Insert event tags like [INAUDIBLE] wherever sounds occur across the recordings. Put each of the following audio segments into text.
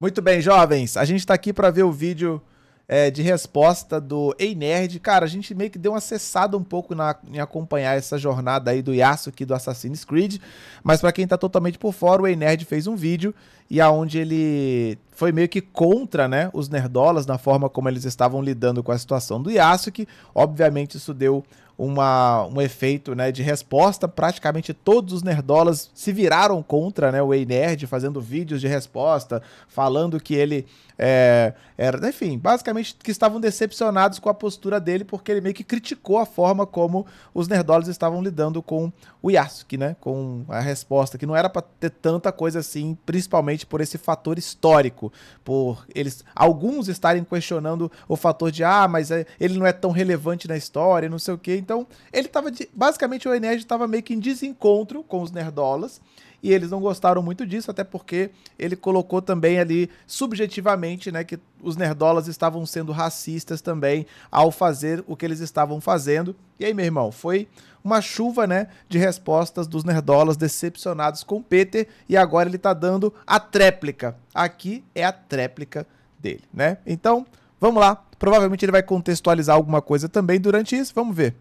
Muito bem, jovens. A gente tá aqui para ver o vídeo é, de resposta do Ei Nerd. Cara, a gente meio que deu uma acessada um pouco na, em acompanhar essa jornada aí do Yasuki do Assassin's Creed. Mas para quem tá totalmente por fora, o Ei Nerd fez um vídeo e aonde ele foi meio que contra, né, os nerdolas na forma como eles estavam lidando com a situação do Yasuki. Obviamente isso deu uma, um efeito né, de resposta. Praticamente todos os nerdolas se viraram contra né, o Ei Nerd, fazendo vídeos de resposta, falando que ele é, era, enfim, basicamente que estavam decepcionados com a postura dele, porque ele meio que criticou a forma como os nerdolas estavam lidando com o Yasuki, né? Com a resposta, que não era para ter tanta coisa assim, principalmente por esse fator histórico, por eles alguns estarem questionando o fator de ah, mas é, ele não é tão relevante na história, não sei o quê. Então, ele tava de, basicamente o Enerd estava meio que em desencontro com os nerdolas e eles não gostaram muito disso, até porque ele colocou também ali subjetivamente, né, que os nerdolas estavam sendo racistas também ao fazer o que eles estavam fazendo. E aí, meu irmão, foi uma chuva, né, de respostas dos nerdolas decepcionados com Peter e agora ele tá dando a tréplica. Aqui é a tréplica dele, né? Então, vamos lá. Provavelmente ele vai contextualizar alguma coisa também durante isso. Vamos ver.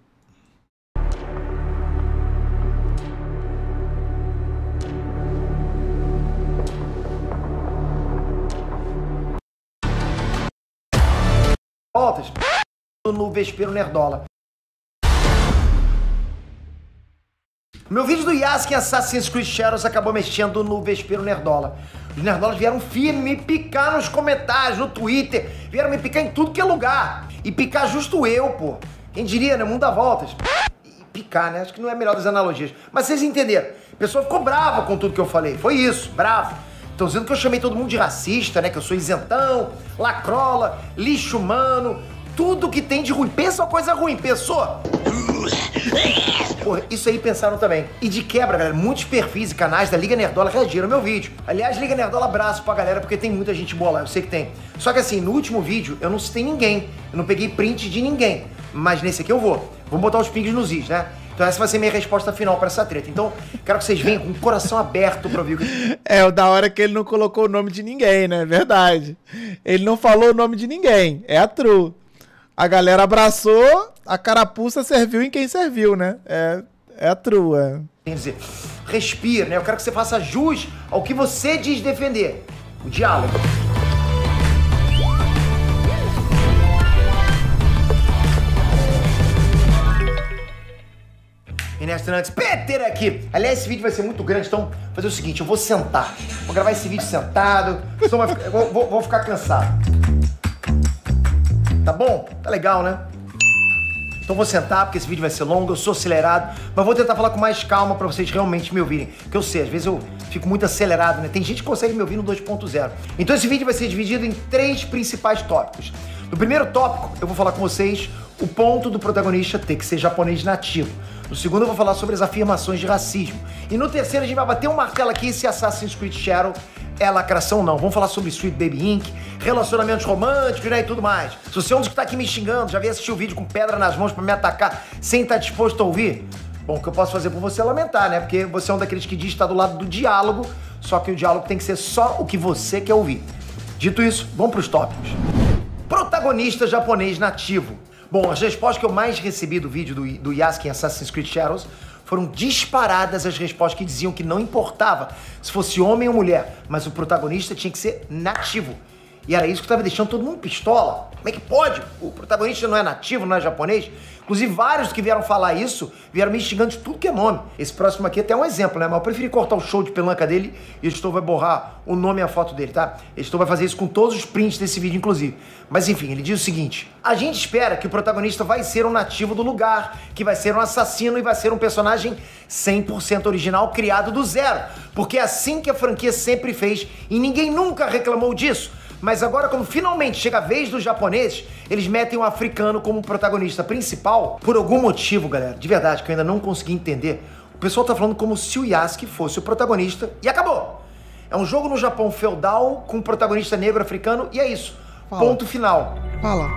Voltas no Vespero Nerdola. Meu vídeo do Yasuke Assassin's Creed Shadows acabou mexendo no Vespero Nerdola. Os Nerdolas vieram firme me picar nos comentários, no Twitter, vieram me picar em tudo que é lugar. E picar justo eu, pô. Quem diria, né? Mundo dá voltas. E picar, né? Acho que não é melhor das analogias. Mas vocês entenderam. A pessoa ficou brava com tudo que eu falei. Foi isso, bravo. Estão dizendo que eu chamei todo mundo de racista, né? Que eu sou isentão, lacrola, lixo humano, tudo que tem de ruim. Pensa uma coisa ruim, pensou? Porra, isso aí pensaram também. E de quebra, galera, muitos perfis e canais da Liga Nerdola reagiram ao meu vídeo. Aliás, Liga Nerdola, abraço pra galera, porque tem muita gente boa lá, eu sei que tem. Só que assim, no último vídeo eu não citei ninguém. Eu não peguei print de ninguém. Mas nesse aqui eu vou. Vou botar os pings nos is, né? Então essa vai ser minha resposta final para essa treta. Então, quero que vocês venham com o coração aberto para ouvir o que... É, o da hora que ele não colocou o nome de ninguém, né? Verdade. Ele não falou o nome de ninguém. É a true. A galera abraçou, a carapuça serviu em quem serviu, né? É, é a true, é. Quer dizer, respira, né? Eu quero que você faça jus ao que você diz defender. O diálogo. Inestrantes, Peter aqui! Aliás, esse vídeo vai ser muito grande, então fazer o seguinte, eu vou sentar. Vou gravar esse vídeo sentado, ficar, vou, vou, vou ficar cansado. Tá bom? Tá legal, né? Então vou sentar, porque esse vídeo vai ser longo, eu sou acelerado, mas vou tentar falar com mais calma para vocês realmente me ouvirem. Porque eu sei, às vezes eu fico muito acelerado, né? Tem gente que consegue me ouvir no 2.0. Então esse vídeo vai ser dividido em três principais tópicos. No primeiro tópico, eu vou falar com vocês o ponto do protagonista ter que ser japonês nativo. No segundo, eu vou falar sobre as afirmações de racismo. E no terceiro, a gente vai bater um martelo aqui se Assassin's Creed Shadow é lacração ou não. Vamos falar sobre Sweet Baby Inc., relacionamentos românticos né, e tudo mais. Se você é um dos que tá aqui me xingando, já veio assistir o vídeo com pedra nas mãos para me atacar sem estar tá disposto a ouvir, bom, o que eu posso fazer por você é lamentar, né? Porque você é um daqueles que diz estar do lado do diálogo, só que o diálogo tem que ser só o que você quer ouvir. Dito isso, vamos para os tópicos. Protagonista japonês nativo. Bom, as respostas que eu mais recebi do vídeo do, do Yasuke em Assassin's Creed Shadows foram disparadas as respostas que diziam que não importava se fosse homem ou mulher, mas o protagonista tinha que ser nativo. E era isso que estava deixando todo mundo pistola. Como é que pode? O protagonista não é nativo, não é japonês? Inclusive, vários que vieram falar isso vieram me xingando de tudo que é nome. Esse próximo aqui é até um exemplo, né? Mas eu preferi cortar o show de pelanca dele e o editor vai borrar o nome e a foto dele, tá? Editor vai fazer isso com todos os prints desse vídeo, inclusive. Mas enfim, ele diz o seguinte: a gente espera que o protagonista vai ser um nativo do lugar, que vai ser um assassino e vai ser um personagem 100% original, criado do zero. Porque é assim que a franquia sempre fez e ninguém nunca reclamou disso. Mas agora, quando finalmente chega a vez dos japoneses, eles metem um africano como protagonista principal. Por algum motivo, galera, de verdade, que eu ainda não consegui entender, o pessoal tá falando como se o Yasuke fosse o protagonista e acabou. É um jogo no Japão feudal com um protagonista negro africano e é isso. Fala. Ponto final. Fala.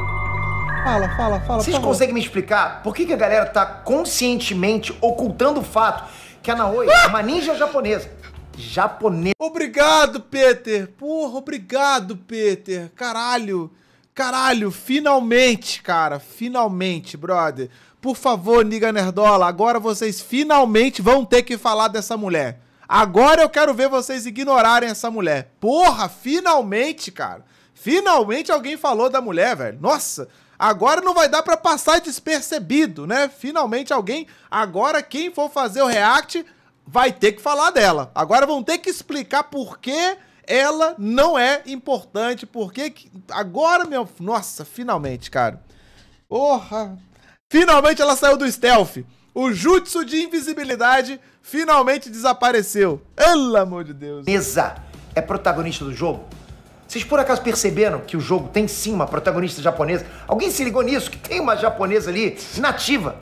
Fala, fala, fala. Vocês conseguem me explicar por que, que a galera tá conscientemente ocultando o fato que a Naoi é uma ninja japonesa? Japonesa. Obrigado, Peter. Porra, obrigado, Peter. Caralho. Caralho, finalmente, cara. Finalmente, brother. Por favor, Niga Nerdola, agora vocês finalmente vão ter que falar dessa mulher. Agora eu quero ver vocês ignorarem essa mulher. Porra, finalmente, cara. Finalmente alguém falou da mulher, velho. Nossa, agora não vai dar para passar despercebido, né? Finalmente alguém. Agora quem for fazer o react vai ter que falar dela. Agora vão ter que explicar por que ela não é importante, porque agora, meu, nossa, finalmente, cara. Porra. Finalmente ela saiu do stealth. O jutsu de invisibilidade finalmente desapareceu. Pelo amor de Deus. Mesa é protagonista do jogo? Vocês por acaso perceberam que o jogo tem sim uma protagonista japonesa? Alguém se ligou nisso? Que tem uma japonesa ali, nativa.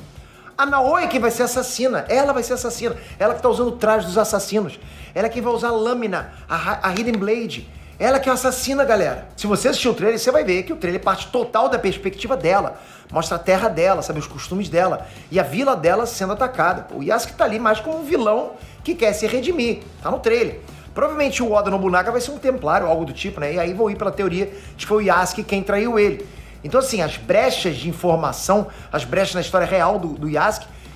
A Naoi quem vai ser assassina. Ela vai ser assassina. Ela que tá usando o traje dos assassinos. Ela é quem vai usar a lâmina, a, a Hidden Blade. Ela que é assassina, galera. Se você assistir o trailer, você vai ver que o trailer parte total da perspectiva dela. Mostra a terra dela, sabe, os costumes dela. E a vila dela sendo atacada. O Yasuke tá ali mais como um vilão que quer se redimir. Tá no trailer. Provavelmente o Oda Nobunaga vai ser um templário, algo do tipo, né? E aí vou ir pela teoria de que foi o Yasuke quem traiu ele. Então, assim, as brechas de informação, as brechas na história real do, do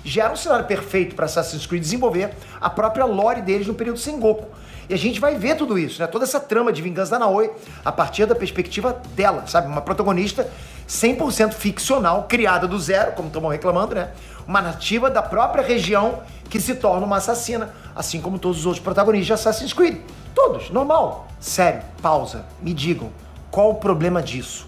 geram um cenário perfeito para Assassin's Creed desenvolver a própria lore deles no período Sengoku. E a gente vai ver tudo isso, né? Toda essa trama de vingança da Naoi a partir da perspectiva dela, sabe? Uma protagonista 100% ficcional, criada do zero, como estamos reclamando, né? Uma nativa da própria região que se torna uma assassina, assim como todos os outros protagonistas de Assassin's Creed. Todos, normal. Sério, pausa. Me digam, qual o problema disso?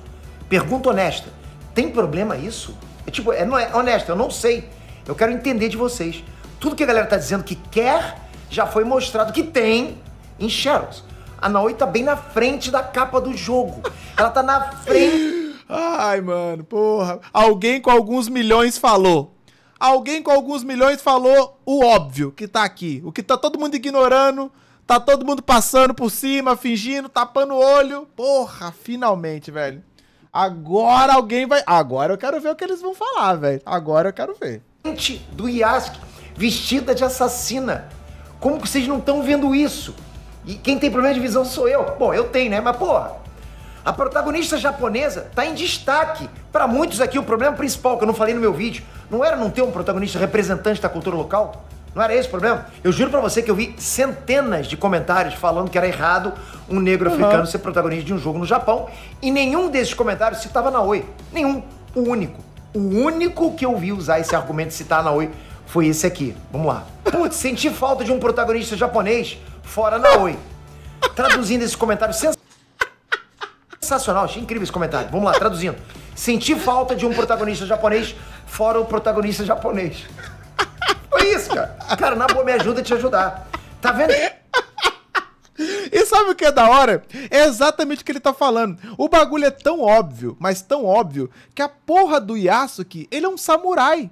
Pergunta honesta. Tem problema isso? É tipo, é, não é honesto, eu não sei. Eu quero entender de vocês. Tudo que a galera tá dizendo que quer já foi mostrado que tem em Shadows. A Naoi tá bem na frente da capa do jogo. Ela tá na frente. Ai, mano, porra. Alguém com alguns milhões falou. Alguém com alguns milhões falou o óbvio que tá aqui. O que tá todo mundo ignorando. Tá todo mundo passando por cima, fingindo, tapando o olho. Porra, finalmente, velho. Agora alguém vai. Agora eu quero ver o que eles vão falar, velho. Agora eu quero ver. Do Yasuke, vestida de assassina. Como que vocês não estão vendo isso? E quem tem problema de visão sou eu. Bom, eu tenho, né? Mas porra, a protagonista japonesa tá em destaque. Para muitos aqui, o problema principal que eu não falei no meu vídeo não era não ter um protagonista representante da cultura local. Não era esse o problema? Eu juro pra você que eu vi centenas de comentários falando que era errado um negro uhum. africano ser protagonista de um jogo no Japão e nenhum desses comentários citava Naoi. Nenhum. O único. O único que eu vi usar esse argumento de citar Naoi foi esse aqui. Vamos lá. Putz, senti falta de um protagonista japonês fora Naoi. Traduzindo esse comentário sensacional, achei incrível esse comentário. Vamos lá, traduzindo. Senti falta de um protagonista japonês fora o protagonista japonês. Cara, na boa, me ajuda a te ajudar. Tá vendo? E sabe o que é da hora? É exatamente o que ele tá falando. O bagulho é tão óbvio, mas tão óbvio, que a porra do Yasuki, ele é um samurai.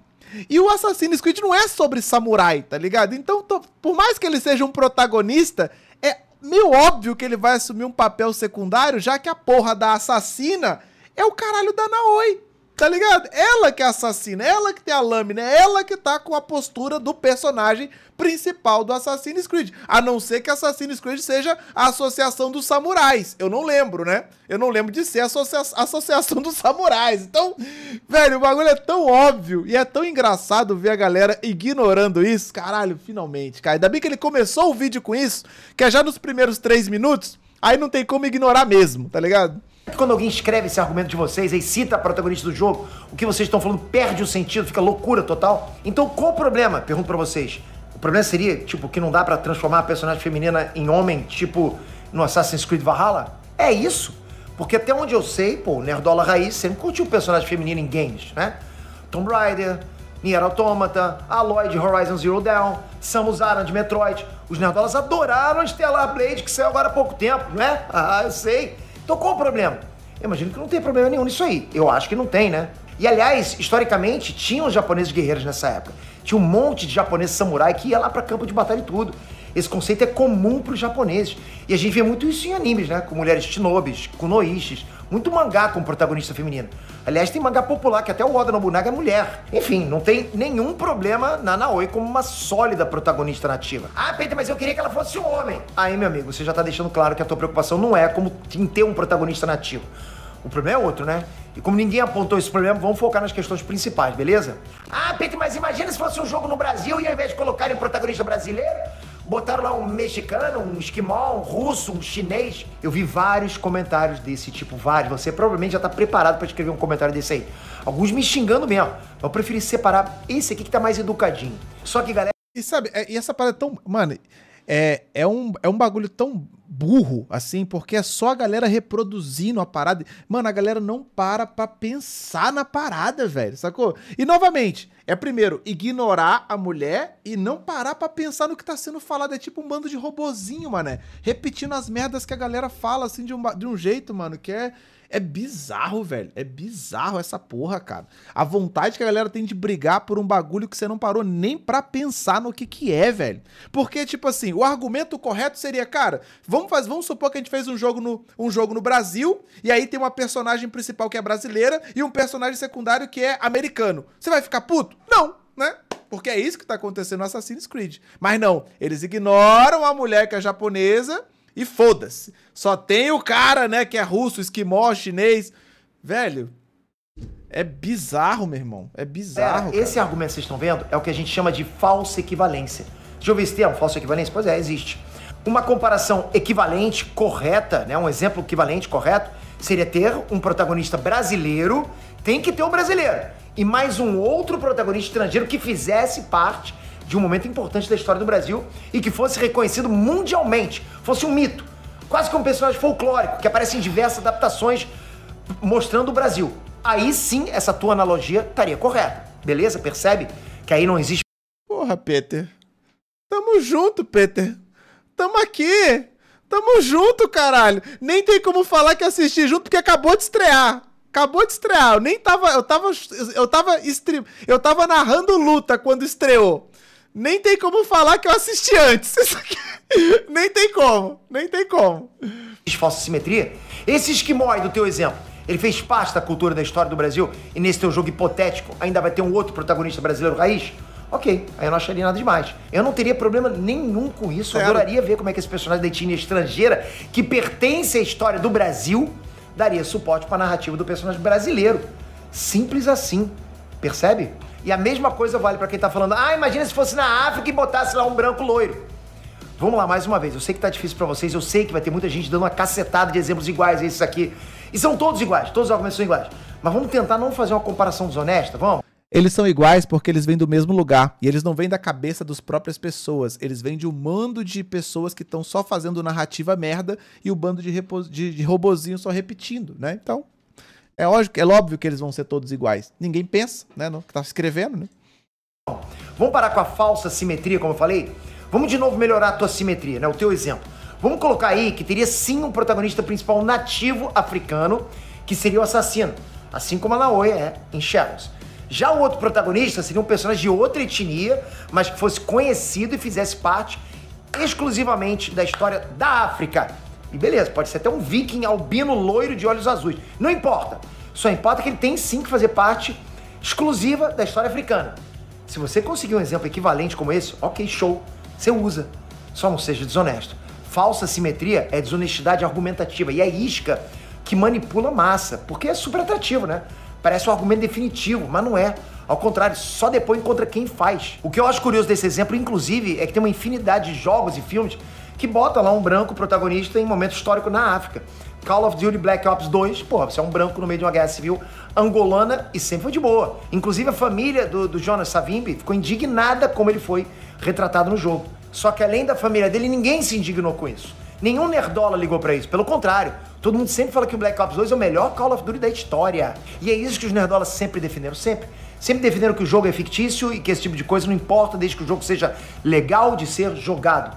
E o Assassin's Creed não é sobre samurai, tá ligado? Então, tô, por mais que ele seja um protagonista, é meio óbvio que ele vai assumir um papel secundário, já que a porra da assassina é o caralho da Naoi. Tá ligado? Ela que é assassina, ela que tem a lâmina, ela que tá com a postura do personagem principal do Assassin's Creed. A não ser que Assassin's Creed seja a associação dos samurais. Eu não lembro, né? Eu não lembro de ser a associa associação dos samurais. Então, velho, o bagulho é tão óbvio e é tão engraçado ver a galera ignorando isso. Caralho, finalmente, cara. Ainda bem que ele começou o vídeo com isso, que é já nos primeiros três minutos, aí não tem como ignorar mesmo, tá ligado? Quando alguém escreve esse argumento de vocês e cita a protagonista do jogo, o que vocês estão falando perde o sentido, fica loucura total. Então qual o problema? Pergunto para vocês. O problema seria, tipo, que não dá para transformar a personagem feminina em homem, tipo, no Assassin's Creed Valhalla? É isso. Porque até onde eu sei, pô, Nerdola Raiz sempre curtiu personagem feminino em games, né? Tomb Raider, Nier Automata, Aloy de Horizon Zero Dawn, Samus Aran de Metroid. Os Nerdolas adoraram Stellar Blade, que saiu agora há pouco tempo, né? [LAUGHS] Ah, eu sei. Então qual o problema? Eu imagino que não tem problema nenhum nisso aí. Eu acho que não tem, né? E aliás, historicamente, tinham japoneses guerreiros nessa época. Tinha um monte de japonês samurai que ia lá para campo de batalha e tudo. Esse conceito é comum para os japoneses. E a gente vê muito isso em animes, né? Com mulheres shinobis, kunoishis, muito mangá com protagonista feminina. Aliás, tem mangá popular que até o Oda Nobunaga é mulher. Enfim, não tem nenhum problema na Naoi como uma sólida protagonista nativa. Ah, Peter, mas eu queria que ela fosse um homem. Aí, meu amigo, você já tá deixando claro que a tua preocupação não é como em ter um protagonista nativo. O problema é outro, né? E como ninguém apontou esse problema, vamos focar nas questões principais, beleza? Ah, Peter, mas imagina se fosse um jogo no Brasil e ao invés de colocarem um protagonista brasileiro, botaram lá um mexicano, um esquimó, um russo, um chinês. Eu vi vários comentários desse tipo, vários. Você provavelmente já tá preparado para escrever um comentário desse aí. Alguns me xingando mesmo. Eu preferi separar esse aqui que tá mais educadinho. Só que, galera. E sabe, é, e essa parada é tão. Mano, é, é, um, é um bagulho tão burro, assim, porque é só a galera reproduzindo a parada. Mano, a galera não para pra pensar na parada, velho, sacou? E novamente, é primeiro ignorar a mulher e não parar pra pensar no que tá sendo falado. É tipo um bando de robozinho, mané. Repetindo as merdas que a galera fala, assim, de um, de um jeito, mano, que é é bizarro, velho. É bizarro essa porra, cara. A vontade que a galera tem de brigar por um bagulho que você não parou nem pra pensar no que que é, velho. Porque, tipo assim, o argumento correto seria, cara, vamos, fazer, vamos supor que a gente fez um jogo, no, um jogo no Brasil, e aí tem uma personagem principal que é brasileira e um personagem secundário que é americano. Você vai ficar puto? Não, né? Porque é isso que tá acontecendo no Assassin's Creed. Mas não, eles ignoram a mulher que é japonesa e foda-se. Só tem o cara, né, que é russo, esquimó, chinês. Velho, é bizarro, meu irmão. É bizarro. É, esse argumento que vocês estão vendo é o que a gente chama de falsa equivalência. Deixa eu ver esse termo, falsa equivalência? Pois é, existe. Uma comparação equivalente, correta, né? Um exemplo equivalente, correto, seria ter um protagonista brasileiro, tem que ter um brasileiro. E mais um outro protagonista estrangeiro que fizesse parte de um momento importante da história do Brasil e que fosse reconhecido mundialmente, fosse um mito, quase como um personagem folclórico que aparece em diversas adaptações mostrando o Brasil. Aí sim essa tua analogia estaria correta, beleza? Percebe que aí não existe. Porra, Peter. Tamo junto, Peter. Tamo aqui. Tamo junto, caralho. Nem tem como falar que assisti junto porque acabou de estrear. Acabou de estrear. Eu nem tava. Eu tava. Eu tava. Stream, eu tava narrando luta quando estreou. Nem tem como falar que eu assisti antes. [LAUGHS] nem tem como, nem tem como. Falsa simetria? Esse esquimói do teu exemplo, ele fez parte da cultura da história do Brasil e nesse teu jogo hipotético ainda vai ter um outro protagonista brasileiro raiz? Ok, aí eu não acharia nada demais. Eu não teria problema nenhum com isso. Eu adoraria ver como é que esse personagem da etnia estrangeira, que pertence à história do Brasil, daria suporte para a narrativa do personagem brasileiro. Simples assim. Percebe? E a mesma coisa vale para quem tá falando, ah, imagina se fosse na África e botasse lá um branco loiro. Vamos lá, mais uma vez. Eu sei que tá difícil para vocês, eu sei que vai ter muita gente dando uma cacetada de exemplos iguais a esses aqui. E são todos iguais, todos os argumentos são iguais. Mas vamos tentar não fazer uma comparação desonesta, vamos? Eles são iguais porque eles vêm do mesmo lugar. E eles não vêm da cabeça das próprias pessoas. Eles vêm de um bando de pessoas que estão só fazendo narrativa merda e o bando de, de, de robozinho só repetindo, né? Então, é lógico, é óbvio que eles vão ser todos iguais. Ninguém pensa, né, no que tá escrevendo, né? Vamos parar com a falsa simetria, como eu falei? Vamos de novo melhorar a tua simetria, né? O teu exemplo. Vamos colocar aí que teria sim um protagonista principal nativo africano, que seria o assassino, assim como a Naoya é em Shadows. Já o outro protagonista seria um personagem de outra etnia, mas que fosse conhecido e fizesse parte exclusivamente da história da África, e beleza, pode ser até um viking albino loiro de olhos azuis. Não importa. Só importa que ele tem sim que fazer parte exclusiva da história africana. Se você conseguir um exemplo equivalente como esse, ok, show. Você usa. Só não seja desonesto. Falsa simetria é desonestidade argumentativa e é isca que manipula massa, porque é super atrativo, né? Parece um argumento definitivo, mas não é. Ao contrário, só depois encontra quem faz. O que eu acho curioso desse exemplo, inclusive, é que tem uma infinidade de jogos e filmes que bota lá um branco protagonista em momento histórico na África. Call of Duty Black Ops 2, porra, você é um branco no meio de uma guerra civil angolana e sempre foi de boa. Inclusive a família do, do Jonas Savimbi ficou indignada como ele foi retratado no jogo. Só que além da família dele, ninguém se indignou com isso. Nenhum nerdola ligou para isso. Pelo contrário, todo mundo sempre fala que o Black Ops 2 é o melhor Call of Duty da história. E é isso que os nerdolas sempre defenderam, sempre. Sempre defenderam que o jogo é fictício e que esse tipo de coisa não importa desde que o jogo seja legal de ser jogado.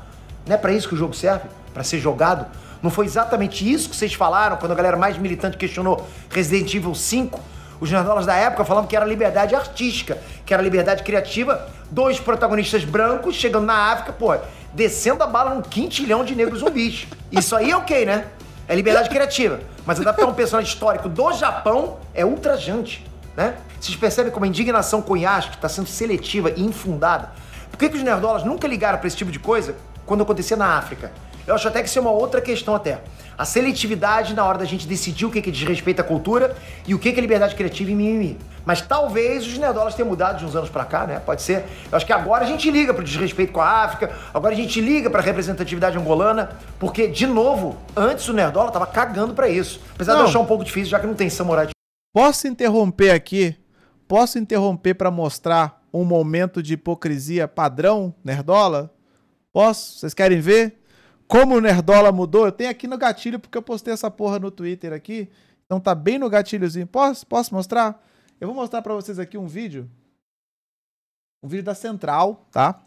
Não é para isso que o jogo serve? Para ser jogado? Não foi exatamente isso que vocês falaram quando a galera mais militante questionou Resident Evil 5? Os nerdolas da época falavam que era liberdade artística, que era liberdade criativa. Dois protagonistas brancos chegando na África, pô, descendo a bala num quintilhão de negros zumbis. Isso aí é ok, né? É liberdade criativa. Mas adaptar um personagem histórico do Japão é ultrajante, né? Vocês percebem como a indignação com Yasuke está sendo seletiva e infundada? Por que, que os nerdolas nunca ligaram para esse tipo de coisa quando acontecia na África? Eu acho até que isso é uma outra questão até. A seletividade na hora da gente decidir o que, que diz respeito à cultura e o que, que é liberdade criativa e mimimi. Mas talvez os nerdolas tenham mudado de uns anos para cá, né? Pode ser. Eu acho que agora a gente liga pro desrespeito com a África, agora a gente liga pra representatividade angolana, porque, de novo, antes o nerdola tava cagando para isso. Apesar não. de eu achar um pouco difícil, já que não tem samurai. Posso interromper aqui? Posso interromper para mostrar um momento de hipocrisia padrão, nerdola? Posso? Vocês querem ver? Como o Nerdola mudou, eu tenho aqui no gatilho, porque eu postei essa porra no Twitter aqui. Então tá bem no gatilhozinho. Posso, posso mostrar? Eu vou mostrar para vocês aqui um vídeo. Um vídeo da Central, tá?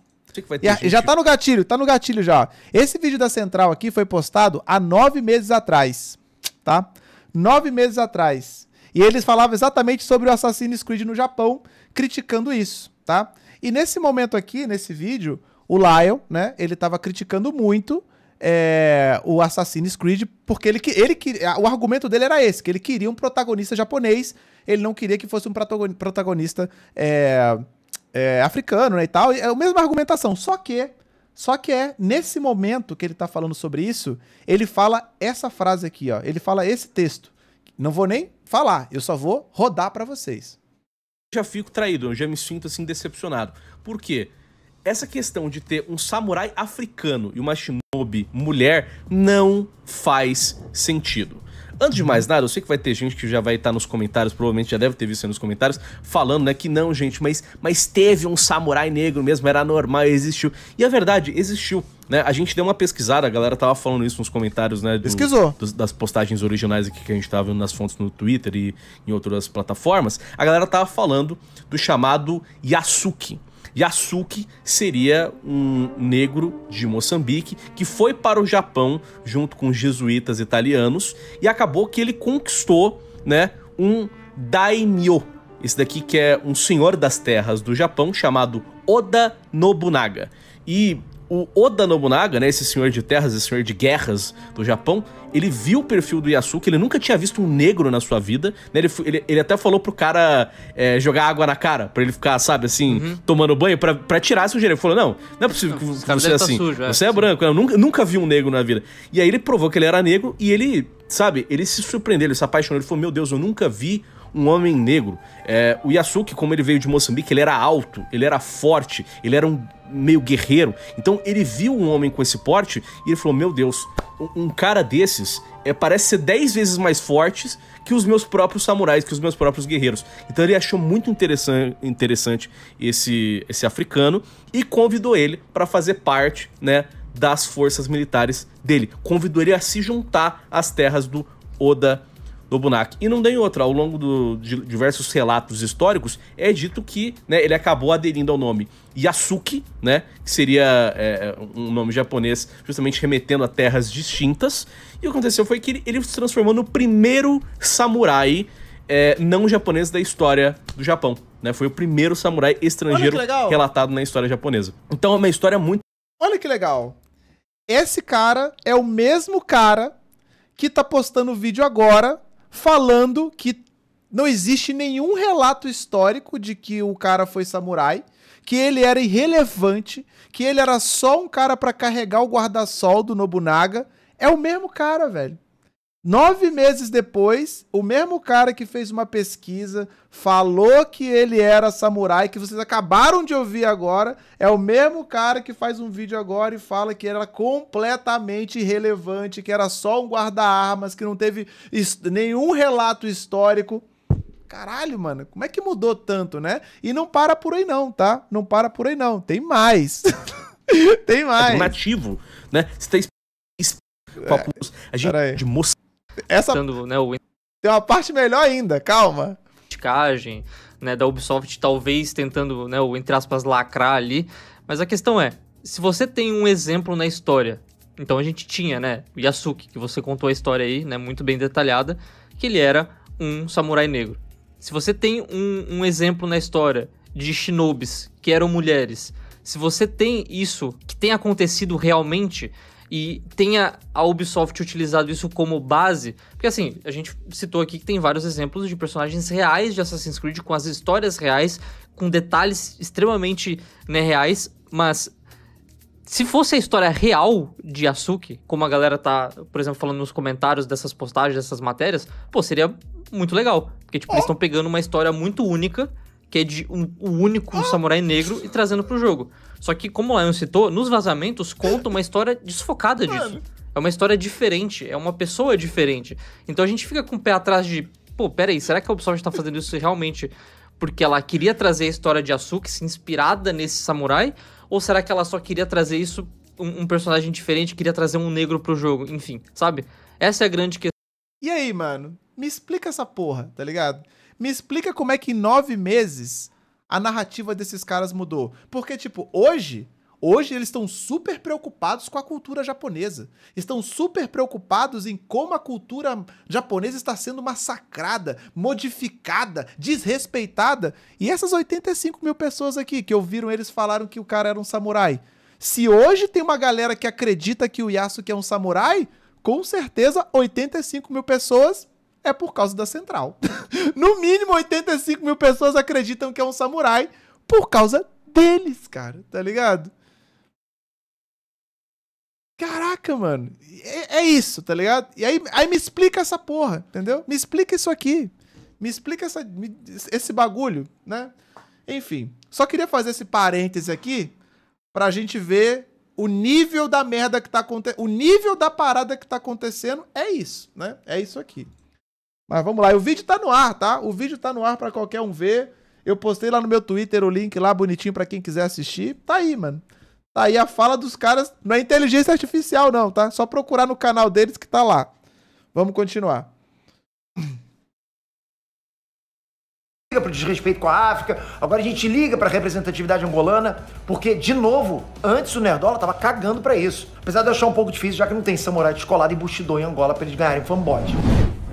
E, já tá no gatilho, tá no gatilho já. Esse vídeo da Central aqui foi postado há nove meses atrás, tá? Nove meses atrás. E eles falavam exatamente sobre o Assassin's Creed no Japão, criticando isso, tá? E nesse momento aqui, nesse vídeo, o Lyle, né, ele tava criticando muito é, o Assassin's Creed, porque ele, ele o argumento dele era esse, que ele queria um protagonista japonês, ele não queria que fosse um protagonista é, é, africano, né, e tal. É a mesma argumentação, só que, só que é nesse momento que ele tá falando sobre isso, ele fala essa frase aqui, ó, ele fala esse texto. Não vou nem falar, eu só vou rodar para vocês. Já fico traído, eu já me sinto assim decepcionado. Por quê? Essa questão de ter um samurai africano e uma shinobi mulher não faz sentido. Antes de mais nada, eu sei que vai ter gente que já vai estar nos comentários, provavelmente já deve ter visto aí nos comentários, falando, né, que não, gente, mas, mas teve um samurai negro mesmo, era normal, existiu. E a verdade, existiu. Né? A gente deu uma pesquisada, a galera tava falando isso nos comentários, né? Do, Pesquisou. Dos, das postagens originais aqui que a gente tava vendo nas fontes no Twitter e em outras plataformas. A galera tava falando do chamado Yasuki. Yasuki seria um negro de Moçambique que foi para o Japão junto com jesuítas italianos e acabou que ele conquistou, né, um daimyo. Esse daqui que é um senhor das terras do Japão chamado Oda Nobunaga. E o Oda Nobunaga, né, esse senhor de terras, esse senhor de guerras do Japão, ele viu o perfil do Yasuke, ele nunca tinha visto um negro na sua vida, né, ele, ele, ele até falou pro cara é, jogar água na cara, pra ele ficar, sabe, assim, uhum. tomando banho, pra, pra tirar a sujeira. Ele falou, não, não é possível que você é assim, tá sujo, é, você é branco, eu nunca, nunca vi um negro na vida. E aí ele provou que ele era negro e ele, sabe, ele se surpreendeu, ele se apaixonou, ele falou, meu Deus, eu nunca vi um homem negro. É, o Yasuke, como ele veio de Moçambique, ele era alto, ele era forte, ele era um meio guerreiro. Então ele viu um homem com esse porte e ele falou: Meu Deus, um, cara desses é, parece ser 10 vezes mais forte que os meus próprios samurais, que os meus próprios guerreiros. Então ele achou muito interessante, interessante esse, esse africano e convidou ele para fazer parte, né? Das forças militares dele. Convidou ele a se juntar às terras do Oda Nobunaga. E não tem outra, ao longo do, de diversos relatos históricos, é dito que né, ele acabou aderindo ao nome Yasuki, né, que seria é, um nome japonês justamente remetendo a terras distintas. E o que aconteceu foi que ele, ele se transformou no primeiro samurai é, não japonês da história do Japão. Né? Foi o primeiro samurai estrangeiro relatado na história japonesa. Então é uma história muito. Olha que legal. Esse cara é o mesmo cara que tá postando vídeo agora falando que não existe nenhum relato histórico de que o cara foi samurai, que ele era irrelevante, que ele era só um cara para carregar o guarda-sol do Nobunaga. É o mesmo cara, velho. Nove meses depois, o mesmo cara que fez uma pesquisa falou que ele era samurai, que vocês acabaram de ouvir agora, é o mesmo cara que faz um vídeo agora e fala que era completamente irrelevante, que era só um guarda-armas, que não teve nenhum relato histórico. Caralho, mano, como é que mudou tanto, né? E não para por aí não, tá? Não para por aí não, tem mais. [LAUGHS] tem mais. É nativo, né? Você tá é, a gente de moça essa né, o... tem uma parte melhor ainda, calma. Né, da Ubisoft talvez tentando, né, o, entre aspas, lacrar ali. Mas a questão é, se você tem um exemplo na história, então a gente tinha, né, o Yasuki, que você contou a história aí, né, muito bem detalhada, que ele era um samurai negro. Se você tem um, um exemplo na história de shinobis que eram mulheres, se você tem isso que tem acontecido realmente e tenha a Ubisoft utilizado isso como base, porque assim, a gente citou aqui que tem vários exemplos de personagens reais de Assassin's Creed com as histórias reais, com detalhes extremamente né, reais, mas se fosse a história real de Yasuki, como a galera tá, por exemplo, falando nos comentários dessas postagens, dessas matérias, pô, seria muito legal. Porque, tipo, eles estão pegando uma história muito única, que é de um, um único samurai negro, e trazendo pro jogo. Só que, como o Lion citou, nos vazamentos conta uma história desfocada disso. É uma história diferente, é uma pessoa diferente. Então a gente fica com o pé atrás de, pô, peraí, será que a Ubisoft tá fazendo isso realmente porque ela queria trazer a história de Asuki inspirada nesse samurai? Ou será que ela só queria trazer isso, um, um personagem diferente, queria trazer um negro pro jogo? Enfim, sabe? Essa é a grande questão. E aí, mano? Me explica essa porra, tá ligado? Me explica como é que em nove meses a narrativa desses caras mudou. Porque, tipo, hoje, hoje eles estão super preocupados com a cultura japonesa. Estão super preocupados em como a cultura japonesa está sendo massacrada, modificada, desrespeitada. E essas 85 mil pessoas aqui que ouviram eles falaram que o cara era um samurai. Se hoje tem uma galera que acredita que o Yasuke é um samurai, com certeza 85 mil pessoas é por causa da central. [LAUGHS] no mínimo 85 mil pessoas acreditam que é um samurai por causa deles, cara, tá ligado? Caraca, mano. É, é, isso, tá ligado? E aí, aí me explica essa porra, entendeu? Me explica isso aqui. Me explica essa, me, esse bagulho, né? Enfim, só queria fazer esse parêntese aqui pra gente ver o nível da merda que tá acontecendo. O nível da parada que tá acontecendo é isso, né? É isso aqui. Mas vamos lá, o vídeo tá no ar, tá? O vídeo tá no ar para qualquer um ver. Eu postei lá no meu Twitter o link lá bonitinho para quem quiser assistir. Tá aí, mano. Tá aí a fala dos caras. Não é inteligência artificial, não, tá? Só procurar no canal deles que tá lá. Vamos continuar. Liga pro desrespeito com a África, agora a gente liga pra representatividade angolana, porque, de novo, antes o Nerdola tava cagando para isso. Apesar de eu achar um pouco difícil, já que não tem samurai descolado e Bushido em Angola pra eles ganharem fanboys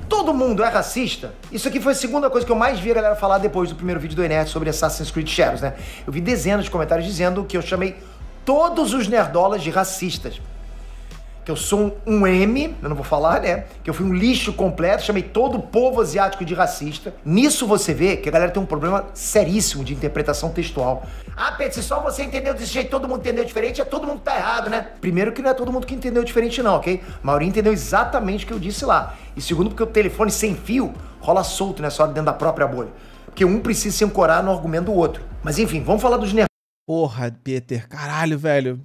todo mundo é racista? Isso aqui foi a segunda coisa que eu mais vi a galera falar depois do primeiro vídeo do Enet sobre Assassin's Creed Shadows, né? Eu vi dezenas de comentários dizendo que eu chamei todos os nerdolas de racistas que eu sou um, M, eu não vou falar, né? Que eu fui um lixo completo, chamei todo o povo asiático de racista. Nisso você vê que a galera tem um problema seríssimo de interpretação textual. Ah, Pedro, se só você entendeu desse jeito, todo mundo entendeu diferente, é todo mundo tá errado, né? Primeiro que não é todo mundo que entendeu diferente não, ok? Maurinho entendeu exatamente o que eu disse lá. E segundo porque o telefone sem fio rola solto nessa hora dentro da própria bolha. Porque um precisa se ancorar no argumento do outro. Mas enfim, vamos falar dos nerds. Porra, Peter, caralho, velho.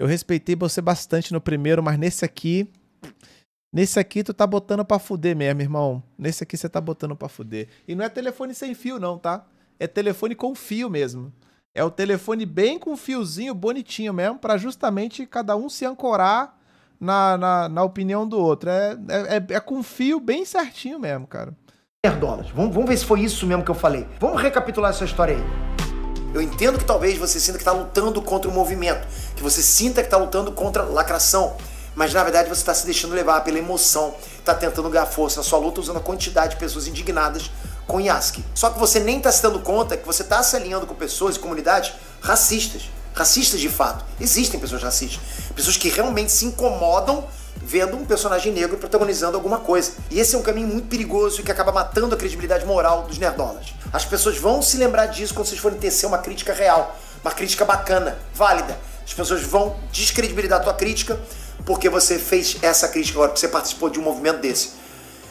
Eu respeitei você bastante no primeiro, mas nesse aqui. Nesse aqui tu tá botando pra fuder mesmo, irmão. Nesse aqui você tá botando pra fuder. E não é telefone sem fio, não, tá? É telefone com fio mesmo. É o telefone bem com fiozinho bonitinho mesmo, para justamente cada um se ancorar na, na, na opinião do outro. É, é, é, é, com fio bem certinho mesmo, cara. Dólares. Vamos, vamos ver se foi isso mesmo que eu falei. Vamos recapitular essa história aí. Eu entendo que talvez você sinta que está lutando contra o movimento, que você sinta que está lutando contra lacração, mas na verdade você está se deixando levar pela emoção, está tentando ganhar força na sua luta usando a quantidade de pessoas indignadas com Yasuki. Só que você nem está se dando conta que você está se alinhando com pessoas e comunidades racistas. Racistas de fato. Existem pessoas racistas. Pessoas que realmente se incomodam vendo um personagem negro protagonizando alguma coisa. E esse é um caminho muito perigoso que acaba matando a credibilidade moral dos nerdolas. As pessoas vão se lembrar disso quando vocês forem tecer uma crítica real, uma crítica bacana, válida. As pessoas vão descredibilizar a tua crítica porque você fez essa crítica agora, porque você participou de um movimento desse.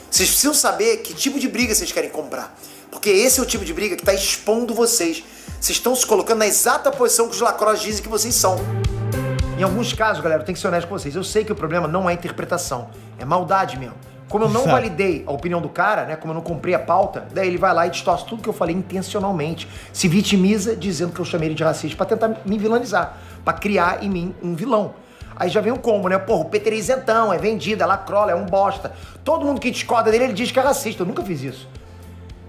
Vocês precisam saber que tipo de briga vocês querem comprar. Porque esse é o tipo de briga que está expondo vocês. Vocês estão se colocando na exata posição que os lacrosse dizem que vocês são. Em alguns casos, galera, eu tenho que ser honesto com vocês. Eu sei que o problema não é interpretação, é maldade mesmo. Como eu não validei a opinião do cara, né? Como eu não comprei a pauta, daí ele vai lá e distorce tudo que eu falei intencionalmente. Se vitimiza dizendo que eu chamei ele de racista para tentar me vilanizar, para criar em mim um vilão. Aí já vem o combo, né? Porra, o Peter é isentão, é vendido, é lacrola, é um bosta. Todo mundo que discorda dele, ele diz que é racista. Eu nunca fiz isso.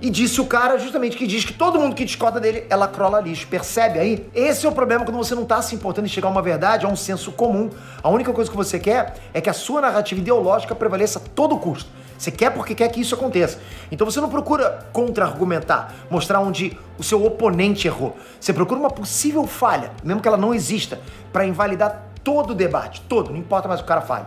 E disse o cara justamente que diz que todo mundo que discorda dele é lacrola lixo. Percebe aí? Esse é o problema quando você não está se importando em chegar a uma verdade, a um senso comum. A única coisa que você quer é que a sua narrativa ideológica prevaleça a todo custo. Você quer porque quer que isso aconteça. Então você não procura contra-argumentar, mostrar onde o seu oponente errou. Você procura uma possível falha, mesmo que ela não exista, para invalidar todo o debate, todo, não importa mais o cara fale.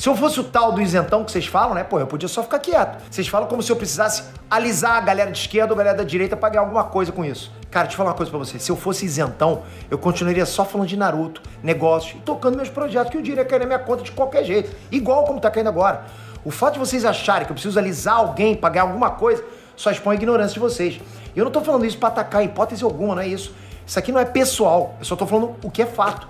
Se eu fosse o tal do isentão que vocês falam, né? Pô, eu podia só ficar quieto. Vocês falam como se eu precisasse alisar a galera de esquerda ou a galera da direita pra ganhar alguma coisa com isso. Cara, deixa eu falar uma coisa pra você. Se eu fosse isentão, eu continuaria só falando de Naruto, negócios tocando meus projetos que eu diria cair na minha conta de qualquer jeito. Igual como tá caindo agora. O fato de vocês acharem que eu preciso alisar alguém pra ganhar alguma coisa só expõe a ignorância de vocês. E eu não tô falando isso pra atacar hipótese alguma, não é isso. Isso aqui não é pessoal. Eu só tô falando o que é fato.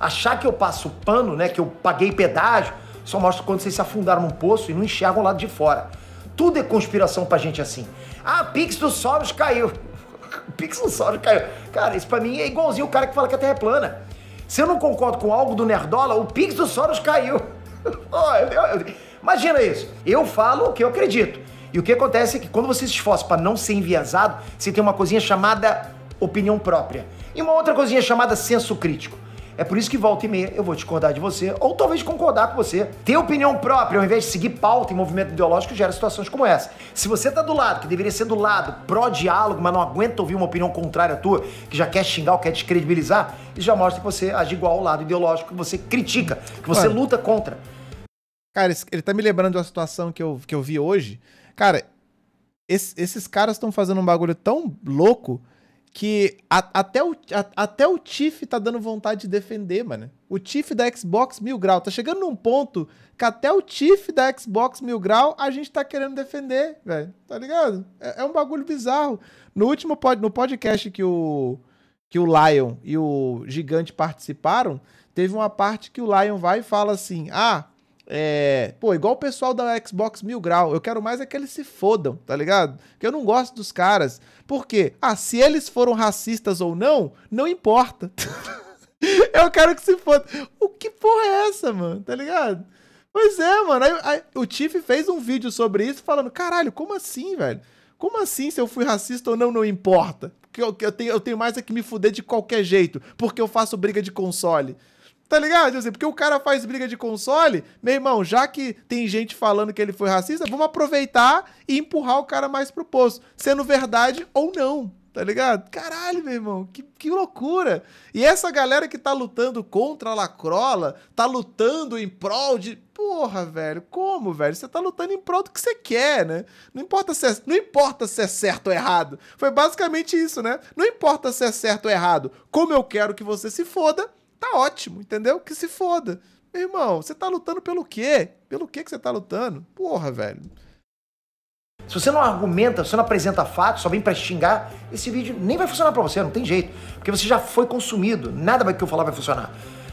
Achar que eu passo pano, né? Que eu paguei pedágio só mostra quando vocês se afundaram num poço e não enxergam o lado de fora. Tudo é conspiração pra gente assim. Ah, Pix do Soros caiu. [LAUGHS] Pix do Soros caiu. Cara, isso pra mim é igualzinho o cara que fala que a Terra é plana. Se eu não concordo com algo do Nerdola, o Pix do Soros caiu. [LAUGHS] imagina isso. Eu falo o que eu acredito. E o que acontece é que quando você se esforça para não ser enviesado, você tem uma coisinha chamada opinião própria. E uma outra coisinha chamada senso crítico. É por isso que volta e meia eu vou discordar de você, ou talvez concordar com você. Ter opinião própria, ao invés de seguir pauta em movimento ideológico, gera situações como essa. Se você tá do lado, que deveria ser do lado, pró-diálogo, mas não aguenta ouvir uma opinião contrária à tua, que já quer xingar ou quer descredibilizar, isso já mostra que você age igual ao lado ideológico que você critica, que você Mano. luta contra. Cara, ele tá me lembrando de uma situação que eu, que eu vi hoje. Cara, esse, esses caras estão fazendo um bagulho tão louco que a, até, o, a, até o Tiff tá dando vontade de defender, mano. O Tiff da Xbox Mil Grau. Tá chegando num ponto que até o Tiff da Xbox Mil Grau a gente tá querendo defender, velho. Tá ligado? É, é, um bagulho bizarro. No último pod, no podcast que o, que o Lion e o Gigante participaram, teve uma parte que o Lion vai e fala assim: Ah, é, pô, igual o pessoal da Xbox Mil Grau, eu quero mais é que eles se fodam, tá ligado? Que eu não gosto dos caras. Por quê? Ah, se eles foram racistas ou não, não importa. [LAUGHS] eu quero que se foda. O que porra é essa, mano? Tá ligado? Pois é, mano. Aí, aí, o Tiff fez um vídeo sobre isso falando: caralho, como assim, velho? Como assim se eu fui racista ou não, não importa? Porque eu, eu, tenho, eu tenho mais é que me fuder de qualquer jeito, porque eu faço briga de console. Tá ligado? Assim, porque o cara faz briga de console, meu irmão, já que tem gente falando que ele foi racista, vamos aproveitar e empurrar o cara mais pro poço, sendo verdade ou não. Tá ligado? Caralho, meu irmão, que, que loucura! E essa galera que tá lutando contra a lacrola, tá lutando em prol de. Porra, velho, como, velho? Você tá lutando em prol do que você quer, né? Não importa se é, não importa se é certo ou errado. Foi basicamente isso, né? Não importa se é certo ou errado. Como eu quero que você se foda, tá ótimo, entendeu? Que se foda. Meu irmão, você tá lutando pelo quê? Pelo quê que você tá lutando? Porra, velho. Se você não argumenta, se você não apresenta fatos, só vem pra xingar, esse vídeo nem vai funcionar pra você, não tem jeito. Porque você já foi consumido, nada que eu falar vai funcionar.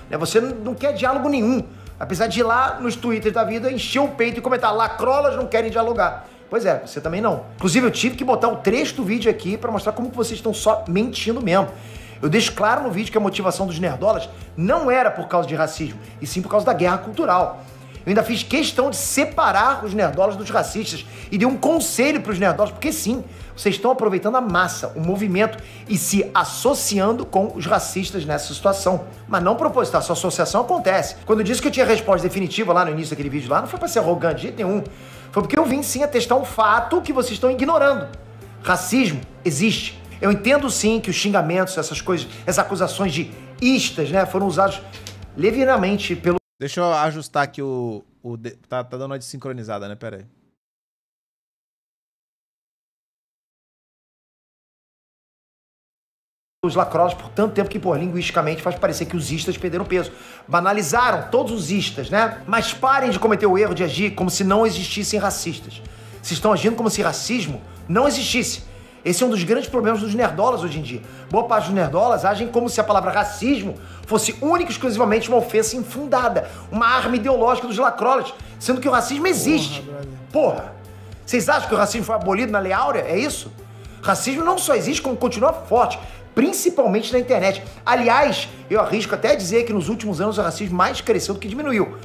Né, você não quer diálogo nenhum. Apesar de ir lá nos Twitter da vida, encher o peito e comentar, lacrolas não querem dialogar. Pois é, você também não. Inclusive, eu tive que botar o trecho do vídeo aqui para mostrar como vocês estão só mentindo mesmo. Eu deixo claro no vídeo que a motivação dos nerdolas não era por causa de racismo, e sim por causa da guerra cultural. Eu ainda fiz questão de separar os nerdolas dos racistas e dei um conselho para os nerdolas, porque sim, vocês estão aproveitando a massa, o movimento e se associando com os racistas nessa situação. Mas não proposital, essa associação acontece. Quando eu disse que eu tinha resposta definitiva lá no início daquele vídeo lá, não foi para ser arrogante de jeito nenhum. Foi porque eu vim sim a testar um fato que vocês estão ignorando. Racismo existe. Eu entendo sim que os xingamentos, essas coisas, essas acusações de istas, né, foram usados levianamente pelo. Deixa eu ajustar aqui o. o tá, tá dando uma desincronizada, né? Pera aí. os lacrolas por tanto tempo que, pô, linguisticamente faz parecer que os istas perderam peso. Banalizaram todos os istas, né? Mas parem de cometer o erro de agir como se não existissem racistas. Se estão agindo como se racismo não existisse. Esse é um dos grandes problemas dos nerdolas hoje em dia. Boa parte dos nerdolas agem como se a palavra racismo fosse única e exclusivamente uma ofensa infundada, uma arma ideológica dos lacrolas, sendo que o racismo existe. Porra. Vocês acham que o racismo foi abolido na Lei Áurea? É isso? Racismo não só existe, como continua forte, principalmente na internet. Aliás, eu arrisco até dizer que nos últimos anos o racismo mais cresceu do que diminuiu.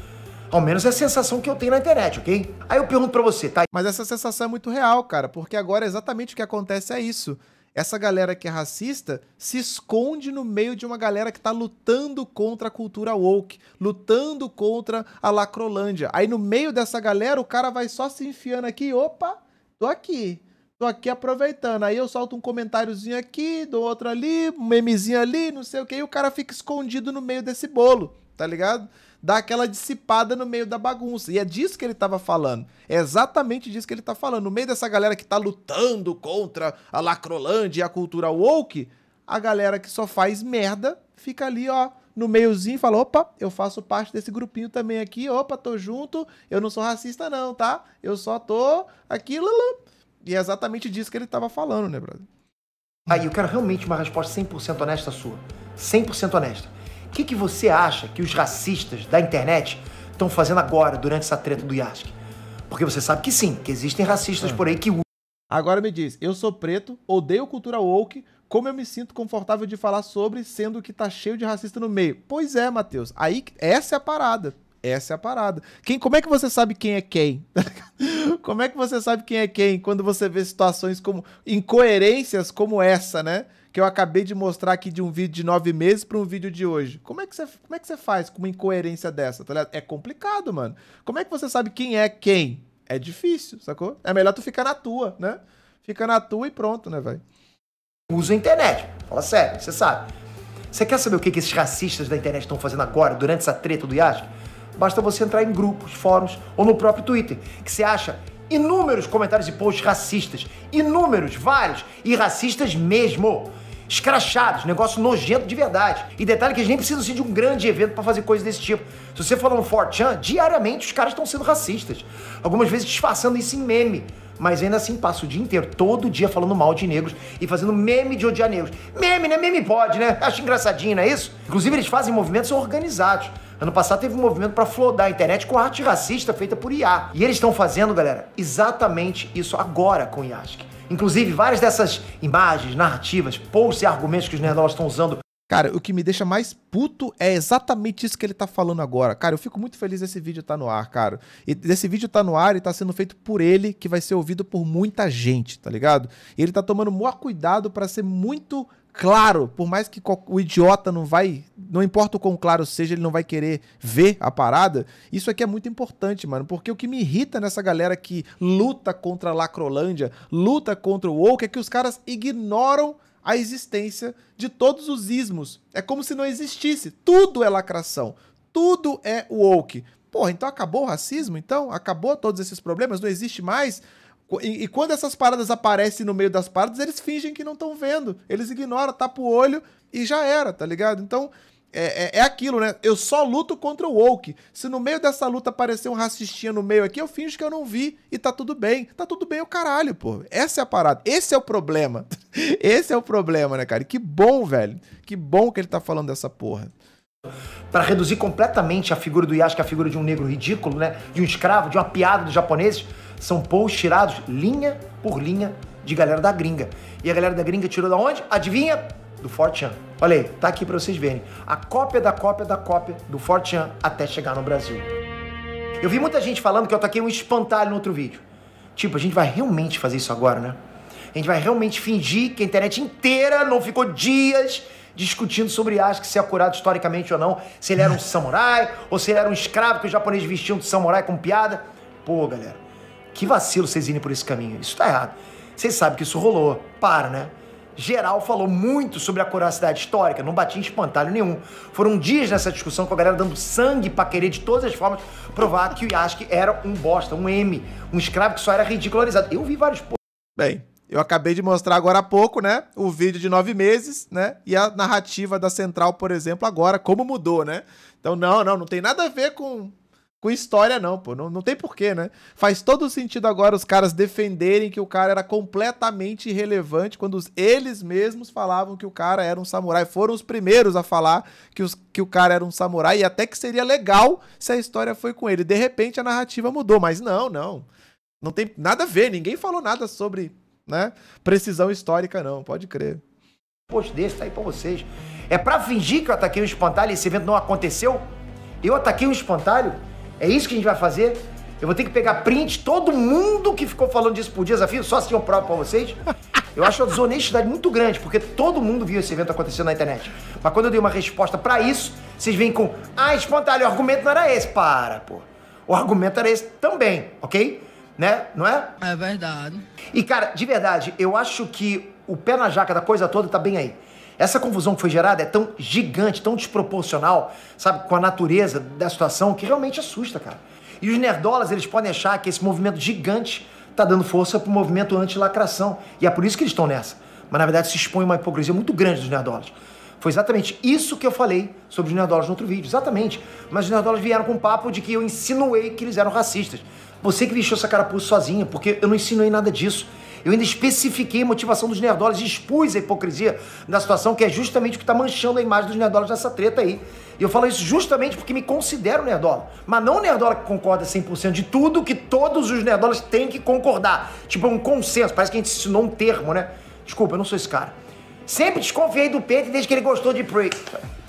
Ao menos é a sensação que eu tenho na internet, ok? Aí eu pergunto para você, tá? Mas essa sensação é muito real, cara, porque agora exatamente o que acontece é isso. essa galera que é racista se esconde no meio de uma galera que tá lutando contra a cultura woke, lutando contra a lacrolândia. Aí no meio dessa galera, o cara vai só se enfiando aqui, opa, tô aqui. Tô aqui aproveitando. Aí eu solto um comentáriozinho aqui, do outro ali, um memezinho ali, não sei o que, e o cara fica escondido no meio desse bolo, tá ligado? Dá aquela dissipada no meio da bagunça. E é disso que ele tava falando. É exatamente disso que ele tá falando. No meio dessa galera que tá lutando contra a lacrolândia e a cultura woke, a galera que só faz merda fica ali, ó, no meiozinho e fala: opa, eu faço parte desse grupinho também aqui, opa, tô junto, eu não sou racista, não, tá? Eu só tô aqui, lulu. E é exatamente disso que ele tava falando, né, brother? Aí eu quero realmente uma resposta 100% honesta sua. 100% honesta. O que, que você acha que os racistas da internet estão fazendo agora, durante essa treta do Yask? Porque você sabe que sim, que existem racistas por aí que Agora me diz, eu sou preto, odeio cultura woke, como eu me sinto confortável de falar sobre, sendo que tá cheio de racista no meio? Pois é, Matheus. Aí, essa é a parada. Essa é a parada. Quem, como é que você sabe quem é quem? [LAUGHS] como é que você sabe quem é quem quando você vê situações como incoerências como essa, né? Que eu acabei de mostrar aqui de um vídeo de nove meses para um vídeo de hoje. Como é que você, como é que você faz com uma incoerência dessa? Tá é complicado, mano. Como é que você sabe quem é quem? É difícil, sacou? É melhor tu ficar na tua, né? Fica na tua e pronto, né, velho? Usa a internet. Fala sério, você sabe. Você quer saber o que, que esses racistas da internet estão fazendo agora, durante essa treta do Yasmin? Basta você entrar em grupos, fóruns ou no próprio Twitter, que você acha inúmeros comentários e posts racistas. Inúmeros, vários. E racistas mesmo. Escrachados, negócio nojento de verdade. E detalhe que eles nem precisam ser de um grande evento para fazer coisas desse tipo. Se você for no 4chan, diariamente os caras estão sendo racistas. Algumas vezes disfarçando isso em meme. Mas ainda assim passa o dia inteiro, todo dia falando mal de negros e fazendo meme de odiar negros. Meme, né? Meme pode, né? Acho engraçadinho, não é isso? Inclusive eles fazem movimentos organizados. Ano passado teve um movimento para flodar a internet com arte racista feita por IA. E eles estão fazendo, galera, exatamente isso agora com o IASC. Inclusive, várias dessas imagens, narrativas, posts e argumentos que os nerdolas estão usando Cara, o que me deixa mais puto é exatamente isso que ele tá falando agora. Cara, eu fico muito feliz desse vídeo tá no ar, cara. E desse vídeo tá no ar e tá sendo feito por ele, que vai ser ouvido por muita gente, tá ligado? E ele tá tomando maior cuidado para ser muito claro, por mais que o idiota não vai, não importa o quão claro seja, ele não vai querer ver a parada. Isso aqui é muito importante, mano, porque o que me irrita nessa galera que luta contra a Lacrolândia, luta contra o woke, é que os caras ignoram a existência de todos os ismos. É como se não existisse. Tudo é lacração. Tudo é woke. Porra, então acabou o racismo? Então? Acabou todos esses problemas? Não existe mais? E, e, quando essas paradas aparecem no meio das paradas, eles fingem que não estão vendo. Eles ignoram, tapa o olho e já era, tá ligado? Então, é, é, é, aquilo, né? Eu só luto contra o woke. Se no meio dessa luta aparecer um racistinha no meio aqui, eu finjo que eu não vi e tá tudo bem. Tá tudo bem o caralho, pô. Essa é a parada. Esse é o problema. [LAUGHS] Esse é o problema, né, cara? E que bom, velho. Que bom que ele tá falando dessa porra para reduzir completamente a figura do Yasuke, a figura de um negro ridículo, né? De um escravo, de uma piada dos japoneses, são posts tirados linha por linha de galera da gringa. E a galera da gringa tirou da onde? Adivinha? Do Fortran. Olha aí, tá aqui para vocês verem. A cópia da cópia da cópia do Fortran até chegar no Brasil. Eu vi muita gente falando que eu taquei um espantalho no outro vídeo. Tipo, a gente vai realmente fazer isso agora, né? A gente vai realmente fingir que a internet inteira não ficou dias discutindo sobre Asuka se é curado historicamente ou não, se ele era um samurai ou se ele era um escravo que os japoneses vestiam de samurai com piada. Pô, galera, que vacilo vocês irem por esse caminho. Isso tá errado. Vocês sabem que isso rolou. Para, né? Geral falou muito sobre a curacidade histórica, não batia em espantalho nenhum. Foram dias nessa discussão com a galera dando sangue pra querer de todas as formas provar que o Yasuke era um bosta, um M, um escravo que só era ridicularizado. Eu vi vários. Bem, eu acabei de mostrar agora há pouco, né? O vídeo de nove meses, né? E a narrativa da Central, por exemplo, agora, como mudou, né? Então, não, não, não tem nada a ver com, com história, não, pô. Não, não tem porquê, né? Faz todo sentido agora os caras defenderem que o cara era completamente irrelevante quando os, eles mesmos falavam que o cara era um samurai. Foram os primeiros a falar que, os, que o cara era um samurai e até que seria legal se a história foi com ele. De repente a narrativa mudou, mas não, não. Não tem nada a ver, ninguém falou nada sobre né? Precisão histórica não, pode crer. Post desse tá aí pra vocês. É pra fingir que eu ataquei o espantalho e esse evento não aconteceu? Eu ataquei o espantalho? É isso que a gente vai fazer? Eu vou ter que pegar print, todo mundo que ficou falando disso por desafio, só assim eu provo pra vocês. Eu acho uma desonestidade muito grande, porque todo mundo viu esse evento acontecendo na internet. Mas quando eu dei uma resposta pra isso, vocês vêm com, ah, espontâneo, o argumento não era esse. Para, pô. O argumento era esse também, ok? Né? Não é? É verdade. E, cara, de verdade, eu acho que o pé na jaca da coisa toda tá bem aí. Essa confusão que foi gerada é tão gigante, tão desproporcional, sabe, com a natureza da situação, que realmente assusta, cara. E os nerdolas, eles podem achar que esse movimento gigante tá dando força pro movimento anti-lacração. E é por isso que eles estão nessa. Mas, na verdade, se expõe uma hipocrisia muito grande dos nerdolas. Foi exatamente isso que eu falei sobre os nerdolas no outro vídeo. Exatamente. Mas os nerdolas vieram com um papo de que eu insinuei que eles eram racistas. Você que vestiu essa carapuça sozinha, porque eu não insinuei nada disso. Eu ainda especifiquei a motivação dos nerdolas expus a hipocrisia da situação, que é justamente o que está manchando a imagem dos nerdolas nessa treta aí. E eu falo isso justamente porque me considero nerdola. Mas não nerdola que concorda 100% de tudo que todos os nerdolas têm que concordar. Tipo, é um consenso. Parece que a gente ensinou um termo, né? Desculpa, eu não sou esse cara. Sempre desconfiei do Peter desde que ele gostou de Prey.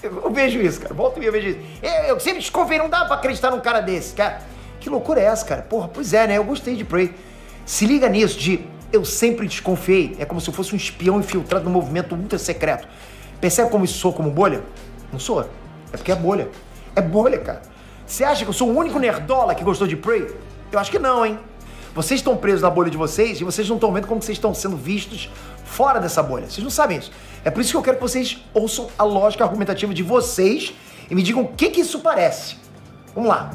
Eu, vejo isso, cara. Volta e meia vejo isso. Eu, eu sempre desconfiei, não dá pra acreditar num cara desse, cara. Que loucura é essa, cara? Porra, pois é, né? Eu gostei de Prey. Se liga nisso, de eu sempre desconfiei. É como se eu fosse um espião infiltrado no movimento ultra secreto. Percebe como isso sou como bolha? Não sou. É porque é bolha. É bolha, cara. Você acha que eu sou o único nerdola que gostou de Prey? Eu acho que não, hein? Vocês estão presos na bolha de vocês e vocês não estão vendo como vocês estão sendo vistos fora dessa bolha. Vocês não sabem isso. É por isso que eu quero que vocês ouçam a lógica argumentativa de vocês e me digam o que, que isso parece. Vamos lá.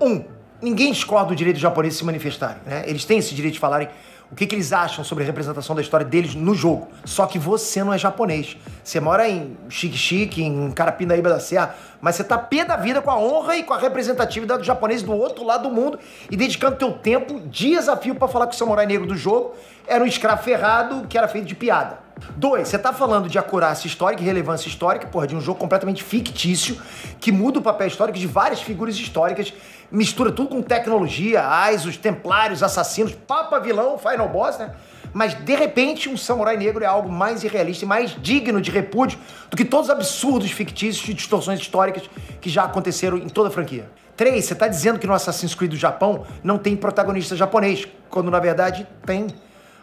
Um, ninguém discorda do direito dos japoneses se manifestarem. Né? Eles têm esse direito de falarem o que, que eles acham sobre a representação da história deles no jogo. Só que você não é japonês. Você mora em Chique-Chique, em Carapindaíba da Serra, mas você tá pé da vida com a honra e com a representatividade do japonês do outro lado do mundo e dedicando teu tempo, dias a fio, falar que o samurai negro do jogo era um escravo ferrado que era feito de piada. Dois, você tá falando de acurácia histórica e relevância histórica, porra, de um jogo completamente fictício, que muda o papel histórico de várias figuras históricas, mistura tudo com tecnologia, ais, os templários, assassinos, papa vilão, final boss, né? Mas de repente um samurai negro é algo mais irrealista e mais digno de repúdio do que todos os absurdos fictícios e distorções históricas que já aconteceram em toda a franquia. Três, você tá dizendo que no Assassin's Creed do Japão não tem protagonista japonês, quando na verdade tem.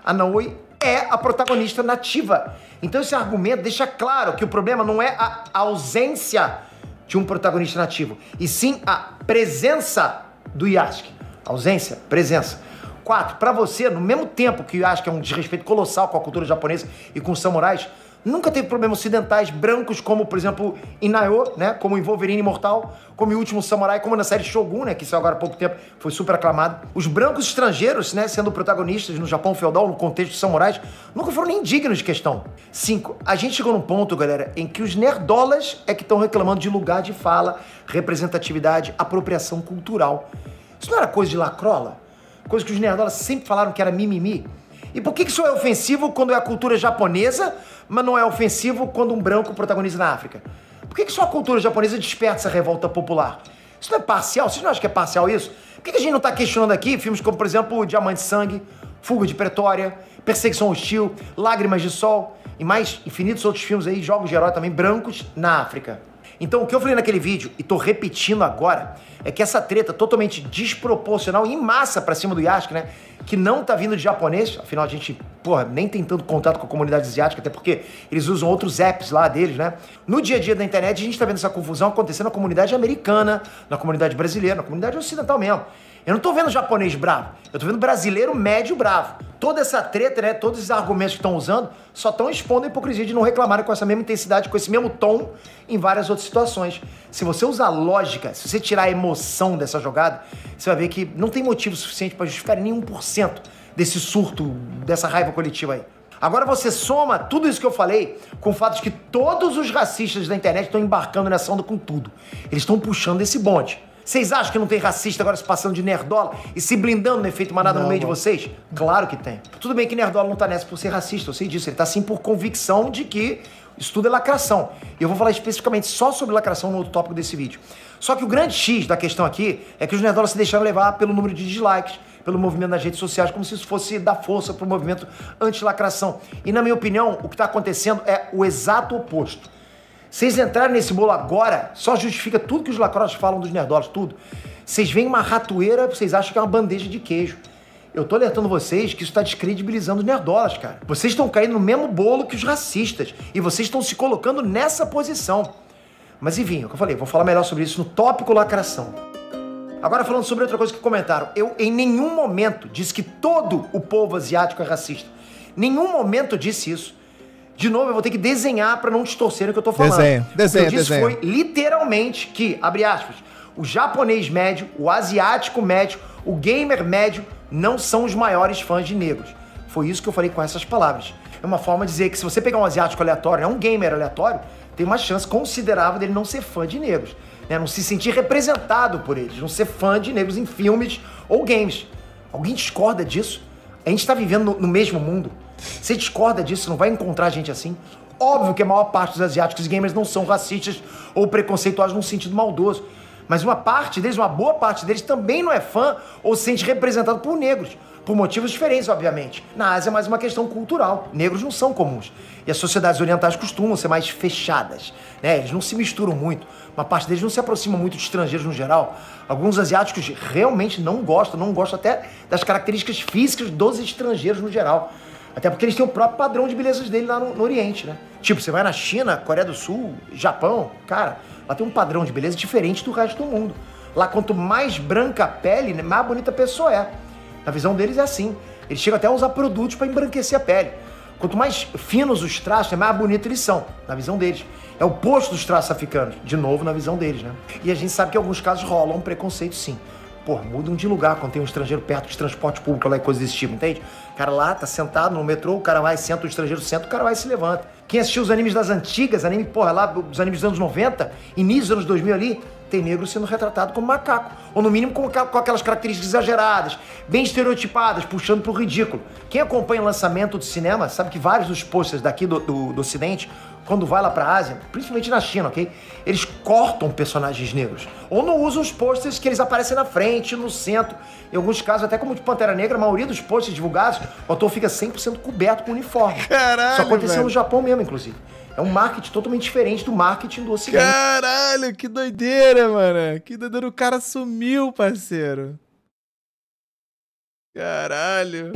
A Naoi é a protagonista nativa. Então esse argumento deixa claro que o problema não é a ausência de um protagonista nativo, e sim a presença do Yasuke. Ausência, presença. Quatro, para você, no mesmo tempo que o Yasuke é um desrespeito colossal com a cultura japonesa e com os samurais, nunca teve problemas ocidentais brancos, como, por exemplo, em Nayo, né? Como em Wolverine Imortal, como em Último Samurai, como na série Shogun, né? Que saiu agora há pouco tempo, foi super aclamado. Os brancos estrangeiros, né? Sendo protagonistas no Japão feudal, no contexto dos samurais, nunca foram nem dignos de questão. Cinco, a gente chegou num ponto, galera, em que os nerdolas é que estão reclamando de lugar de fala, representatividade, apropriação cultural. Isso não era coisa de lacrola? Coisa que os nerdolas sempre falaram que era mimimi? E por que isso é ofensivo quando é a cultura japonesa, mas não é ofensivo quando um branco protagoniza na África? Por que, que só a cultura japonesa desperta essa revolta popular? Isso não é parcial? Vocês não acham que é parcial isso? Por que, que a gente não está questionando aqui filmes como, por exemplo, Diamante Sangue, Fuga de Pretória, Perseguição Hostil, Lágrimas de Sol e mais infinitos outros filmes aí, jogos de herói também brancos na África? Então, o que eu falei naquele vídeo, e tô repetindo agora, é que essa treta totalmente desproporcional em massa pra cima do Yasuke, né? Que não tá vindo de japonês, afinal a gente, porra, nem tem tanto contato com a comunidade asiática, até porque eles usam outros apps lá deles, né? No dia a dia da internet, a gente tá vendo essa confusão acontecendo na comunidade americana, na comunidade brasileira, na comunidade ocidental mesmo. Eu não tô vendo japonês bravo, eu tô vendo brasileiro médio bravo. Toda essa treta, né, todos esses argumentos que estão usando, só estão expondo a hipocrisia de não reclamarem com essa mesma intensidade, com esse mesmo tom em várias outras situações. Se você usar lógica, se você tirar a emoção dessa jogada, você vai ver que não tem motivo suficiente para justificar nenhum por cento desse surto, dessa raiva coletiva aí. Agora você soma tudo isso que eu falei com o fato de que todos os racistas da internet estão embarcando nessa onda com tudo. Eles estão puxando esse bonde. Vocês acham que não tem racista agora se passando de nerdola e se blindando no efeito manada no meio de vocês? Claro que tem. Tudo bem que nerdola não tá nessa por ser racista, eu sei disso. Ele tá sim por convicção de que isso tudo é lacração. E eu vou falar especificamente só sobre lacração no outro tópico desse vídeo. Só que o grande X da questão aqui é que os nerdolas se deixaram levar pelo número de dislikes, pelo movimento nas redes sociais, como se isso fosse dar força pro movimento anti-lacração. E na minha opinião, o que tá acontecendo é o exato oposto. Vocês entrarem nesse bolo agora, só justifica tudo que os lacroches falam dos nerdolas, tudo. Vocês veem uma ratoeira, vocês acham que é uma bandeja de queijo. Eu tô alertando vocês que isso tá descredibilizando os nerdolas, cara. Vocês estão caindo no mesmo bolo que os racistas. E vocês estão se colocando nessa posição. Mas enfim, é o que eu falei, vou falar melhor sobre isso no tópico lacração. Agora falando sobre outra coisa que comentaram. Eu em nenhum momento disse que todo o povo asiático é racista. Nenhum momento disse isso. De novo, eu vou ter que desenhar para não distorcer o que eu tô falando. Desenho, desenho, o que eu disse desenho. foi literalmente que, abre aspas, o japonês médio, o asiático médio, o gamer médio não são os maiores fãs de negros. Foi isso que eu falei com essas palavras. É uma forma de dizer que se você pegar um asiático aleatório, é um gamer aleatório, tem uma chance considerável dele não ser fã de negros. Né? Não se sentir representado por eles, não ser fã de negros em filmes ou games. Alguém discorda disso? A gente está vivendo no, no mesmo mundo. Você discorda disso? Não vai encontrar gente assim? Óbvio que a maior parte dos asiáticos e gamers não são racistas ou preconceituosos num sentido maldoso. Mas uma parte deles, uma boa parte deles, também não é fã ou se sente representado por negros. Por motivos diferentes, obviamente. Na Ásia é mais uma questão cultural. Negros não são comuns. E as sociedades orientais costumam ser mais fechadas. Né? Eles não se misturam muito. Uma parte deles não se aproxima muito de estrangeiros no geral. Alguns asiáticos realmente não gostam, não gostam até das características físicas dos estrangeiros no geral. Até porque eles têm o próprio padrão de belezas dele lá no, no Oriente, né? Tipo, você vai na China, Coreia do Sul, Japão, cara, lá tem um padrão de beleza diferente do resto do mundo. Lá, quanto mais branca a pele, né, mais bonita a pessoa é. Na visão deles é assim. Eles chegam até a usar produtos para embranquecer a pele. Quanto mais finos os traços, mais bonitos eles são, na visão deles. É o oposto dos traços africanos, de novo, na visão deles, né? E a gente sabe que em alguns casos rola um preconceito, sim. Pô, mudam de lugar quando tem um estrangeiro perto de transporte público lá e coisa desse tipo, entende? Cara lá tá sentado no metrô, o cara vai, senta, o estrangeiro senta, o cara vai e se levanta. Quem assistiu os animes das antigas, anime, porra, lá, os animes dos anos 90, início dos anos 2000 ali, tem negro sendo retratado como macaco. Ou no mínimo com, com aquelas características exageradas, bem estereotipadas, puxando pro ridículo. Quem acompanha o lançamento do cinema sabe que vários dos posters daqui do, do, do Ocidente, quando vai lá pra Ásia, principalmente na China, ok? Eles cortam personagens negros. Ou não usam os posters que eles aparecem na frente, no centro. Em alguns casos, até como de Pantera Negra, a maioria dos posters divulgados, o ator fica 100% coberto com uniforme. Caralho, Isso aconteceu velho. no Japão mesmo, inclusive. É um marketing totalmente diferente do marketing do Ocidente. Caralho, que doideira, mano. Que doideira. O cara sumiu, parceiro. Caralho.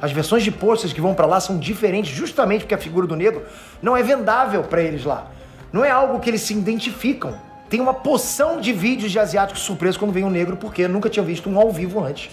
As versões de posters que vão pra lá são diferentes justamente porque a figura do negro não é vendável pra eles lá. Não é algo que eles se identificam. Tem uma poção de vídeos de asiáticos surpresos quando vem um negro porque nunca tinha visto um ao vivo antes.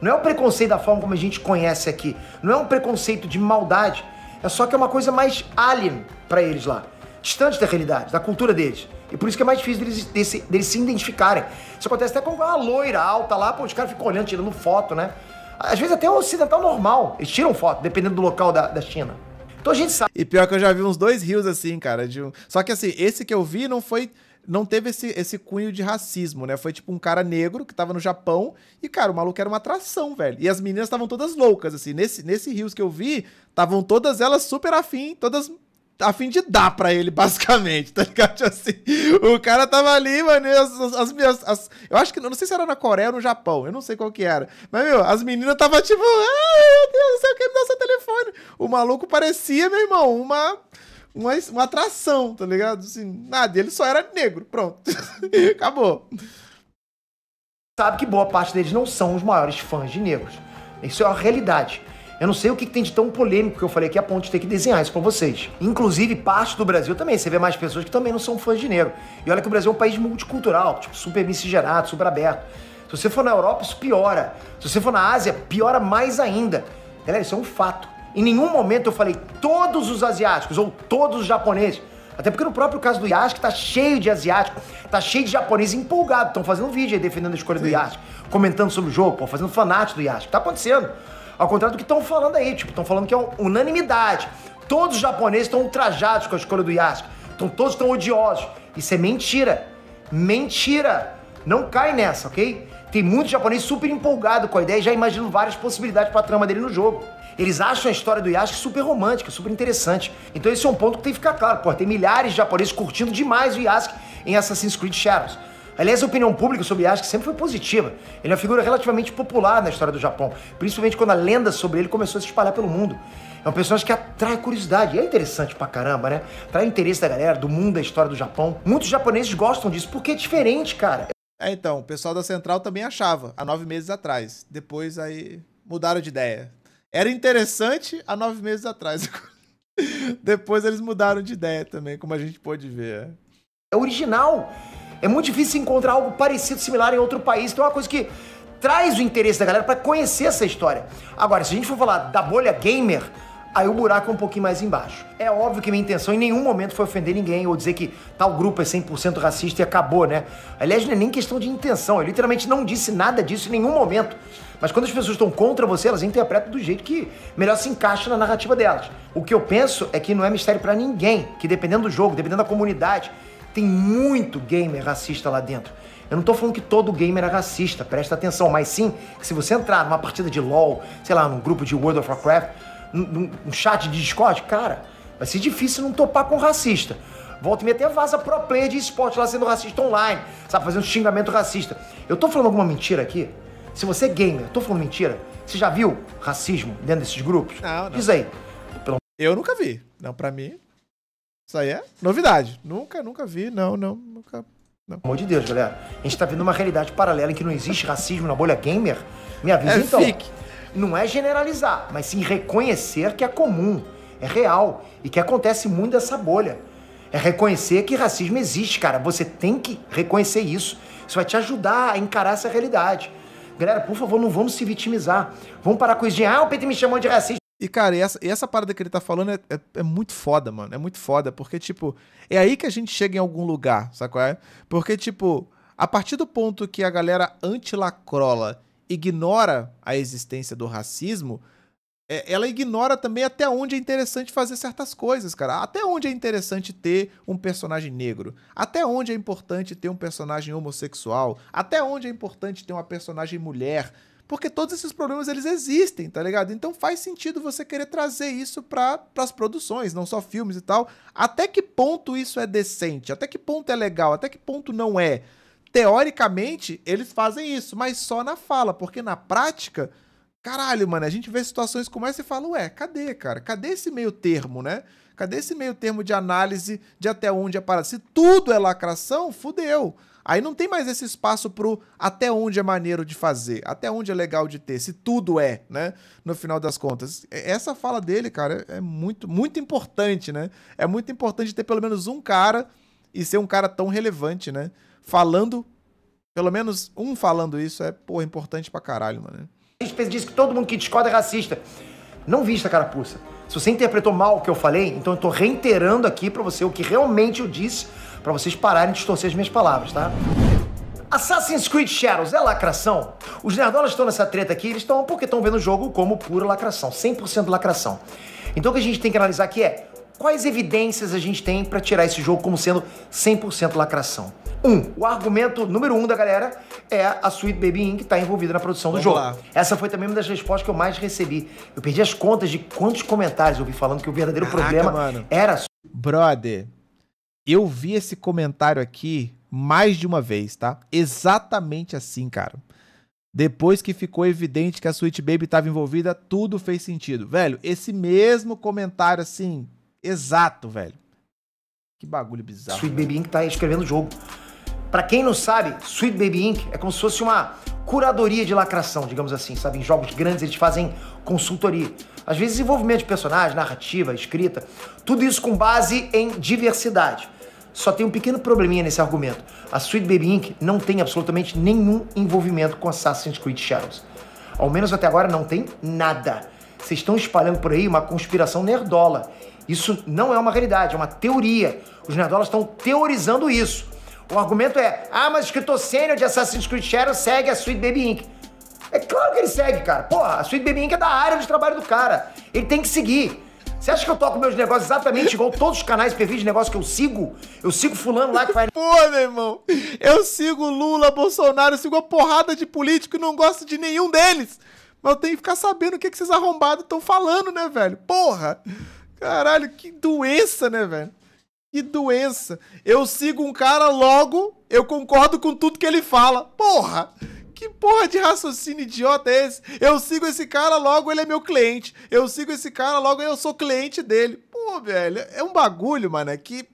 Não é o preconceito da forma como a gente conhece aqui. Não é um preconceito de maldade. É só que é uma coisa mais alien pra eles lá. Distante da realidade, da cultura deles. E por isso que é mais difícil deles, desse- deles se identificarem. Isso acontece até com uma loira alta lá, pô, os caras ficam olhando, tirando foto, né? Às vezes até o ocidental normal. Eles tiram foto, dependendo do local da, da China. Então a gente sabe. E pior que eu já vi uns dois rios assim, cara. De um... Só que assim, esse que eu vi não foi. Não teve esse, esse cunho de racismo, né? Foi tipo um cara negro que tava no Japão e, cara, o maluco era uma atração, velho. E as meninas estavam todas loucas, assim. Nesse, nesse rios que eu vi, estavam todas elas super afim, todas afim de dar pra ele, basicamente, tá ligado? Tipo Assim, o cara tava ali, mano, as, as- as minhas. as- eu acho que. Eu não sei se era na Coreia ou no Japão, eu não sei qual que era. Mas, meu, as meninas tava tipo, ai, meu Deus do céu, quer me dar seu telefone? O maluco parecia, meu irmão, uma. Uma, uma atração, tá ligado? Assim, nada, ele só era negro, pronto. [LAUGHS] Acabou. sabe que boa parte deles não são os maiores fãs de negros. Isso é uma realidade. Eu não sei o que que tem de tão polêmico que eu falei aqui a ponto de ter que desenhar isso pra vocês. Inclusive, parte do Brasil também. Você vê mais pessoas que também não são fãs de negro. E olha que o Brasil é um país multicultural, tipo, super miscigenado, super aberto. Se você for na Europa, isso piora. Se você for na Ásia, piora mais ainda. Galera, isso é um fato. Em nenhum momento eu falei todos os asiáticos ou todos os japoneses. Até porque no próprio caso do Yasuke tá cheio de asiático, tá cheio de japonês empolgado. Estão fazendo vídeo aí defendendo a escolha do Yasuke, comentando sobre o jogo, pô, fazendo fanático do Yasuke. Tá acontecendo. Ao contrário do que estão falando aí, tipo, estão falando que é unanimidade. Todos os japoneses estão ultrajados com a escolha do Yasuke. Então todos estão odiosos. Isso é mentira. Mentira. Não cai nessa, ok? Tem muito japonês super empolgado com a ideia e já imaginam várias possibilidades pra trama dele no jogo. Eles acham a história do Yasuke super romântica, super interessante. Então esse é um ponto que tem que ficar claro. Pô, tem milhares de japoneses curtindo demais o Yasuke em Assassin's Creed Shadows. Aliás, a opinião pública sobre Yasuke sempre foi positiva. Ele é uma figura relativamente popular na história do Japão, principalmente quando a lenda sobre ele começou a se espalhar pelo mundo. É um personagem que atrai curiosidade. E é interessante pra caramba, né? Atrai interesse da galera, do mundo, da história do Japão. Muitos japoneses gostam disso porque é diferente, cara. É, então, o pessoal da Central também achava, há nove meses atrás. Depois aí. mudaram de ideia. Era interessante há nove meses atrás. [LAUGHS] Depois eles mudaram de ideia também, como a gente pôde ver. É original. É muito difícil encontrar algo parecido, similar em outro país. Então é uma coisa que traz o interesse da galera para conhecer essa história. Agora, se a gente for falar da bolha gamer, aí o buraco é um pouquinho mais embaixo. É óbvio que minha intenção em nenhum momento foi ofender ninguém ou dizer que tal grupo é 100% racista e acabou, né? Aliás, não é nem questão de intenção. Eu literalmente não disse nada disso em nenhum momento. Mas quando as pessoas estão contra você, elas interpretam do jeito que melhor se encaixa na narrativa delas. O que eu penso é que não é mistério para ninguém, que dependendo do jogo, dependendo da comunidade, tem muito gamer racista lá dentro. Eu não tô falando que todo gamer é racista, presta atenção, mas sim que se você entrar numa partida de LoL, sei lá, num grupo de World of Warcraft, num, num chat de Discord, cara, vai ser difícil não topar com racista. Volta e meia até vaza pro player de esporte lá sendo racista online, sabe, fazendo xingamento racista. Eu tô falando alguma mentira aqui? Se você é gamer, tô falando mentira? Você já viu racismo dentro desses grupos? Não, não. Diz aí. Eu nunca vi. Não, pra mim, isso aí é novidade. Nunca, nunca vi. Não, não, nunca. Pelo amor de Deus, galera. A gente tá vendo uma realidade paralela em que não existe racismo na bolha gamer. Me avisa É então. fique. Não é generalizar, mas sim reconhecer que é comum, é real e que acontece muito dessa bolha. É reconhecer que racismo existe, cara. Você tem que reconhecer isso. Isso vai te ajudar a encarar essa realidade. Galera, por favor, não vamos se vitimizar. Vamos parar com isso de, ah, o PT me chamou de racista. E, cara, e essa, e essa parada que ele tá falando é, é, é muito foda, mano. É muito foda. Porque, tipo, é aí que a gente chega em algum lugar, sabe é? Porque, tipo, a partir do ponto que a galera anti-lacrola ignora a existência do racismo, é, ela ignora também até onde é interessante fazer certas coisas, cara. Até onde é interessante ter um personagem negro. Até onde é importante ter um personagem homossexual. Até onde é importante ter uma personagem mulher. Porque todos esses problemas eles existem, tá ligado? Então faz sentido você querer trazer isso para as produções, não só filmes e tal. Até que ponto isso é decente? Até que ponto é legal? Até que ponto não é? Teoricamente, eles fazem isso, mas só na fala, porque na prática, caralho, mano, a gente vê situações como essa e fala, ué, cadê, cara? Cadê esse meio termo, né? Cadê esse meio termo de análise de até onde é parado? Se tudo é lacração, fudeu. Aí não tem mais esse espaço pro até onde é maneiro de fazer, até onde é legal de ter, se tudo é, né? No final das contas. Essa fala dele, cara, é muito, muito importante, né? É muito importante ter pelo menos um cara e ser um cara tão relevante, né? Falando, pelo menos um falando isso é, pô, importante pra caralho, mano. A gente diz que todo mundo que discorda é racista. Não vista, carapuça. Se você interpretou mal o que eu falei, então eu tô reiterando aqui pra você o que realmente eu disse, pra vocês pararem de distorcer as minhas palavras, tá? Assassin's Creed Shadows é lacração? Os nerdolas estão nessa treta aqui, eles estão porque estão vendo o jogo como pura lacração, 100% lacração. Então o que a gente tem que analisar aqui é quais evidências a gente tem pra tirar esse jogo como sendo 100% lacração. Um, o argumento número um da galera é a Sweet Baby Inc. que tá envolvida na produção do Vamos jogo. lá. Essa foi também uma das respostas que eu mais recebi. Eu perdi as contas de quantos comentários eu vi falando que o verdadeiro Caraca, problema mano. era Brother, eu vi esse comentário aqui mais de uma vez, tá? Exatamente assim, cara. Depois que ficou evidente que a Sweet Baby estava envolvida, tudo fez sentido. Velho, esse mesmo comentário assim, exato, velho. Que bagulho bizarro. Sweet Baby Inc. tá escrevendo o jogo. Pra quem não sabe, Sweet Baby Inc. é como se fosse uma curadoria de lacração, digamos assim, sabe? Em jogos grandes eles fazem consultoria. Às vezes desenvolvimento de personagem, narrativa, escrita, tudo isso com base em diversidade. Só tem um pequeno probleminha nesse argumento. A Sweet Baby Inc. não tem absolutamente nenhum envolvimento com Assassin's Creed Shadows. Ao menos até agora não tem nada. Vocês estão espalhando por aí uma conspiração nerdola. Isso não é uma realidade, é uma teoria. Os nerdolas estão teorizando isso. O argumento é: ah, mas o escritor sênior de Assassin's Creed Shadows segue a Sweet Baby Inc. É claro que ele segue, cara. Porra, a Sweet Baby Inc. é da área de trabalho do cara. Ele tem que seguir. Você acha que eu toco meus negócios exatamente igual todos os canais perfis de negócio que eu sigo? Eu sigo fulano lá que faz [LAUGHS] Pô, meu irmão, eu sigo Lula, Bolsonaro, eu sigo uma porrada de político e não gosto de nenhum deles. Mas eu tenho que ficar sabendo o que, que esses arrombados estão falando, né, velho? Porra! Caralho, que doença, né, velho? Que doença. Eu sigo um cara, logo eu concordo com tudo que ele fala. Porra! Que porra de raciocínio idiota é esse? Eu sigo esse cara, logo ele é meu cliente. Eu sigo esse cara, logo eu sou cliente dele. Pô, velho, é um bagulho, mano, é que...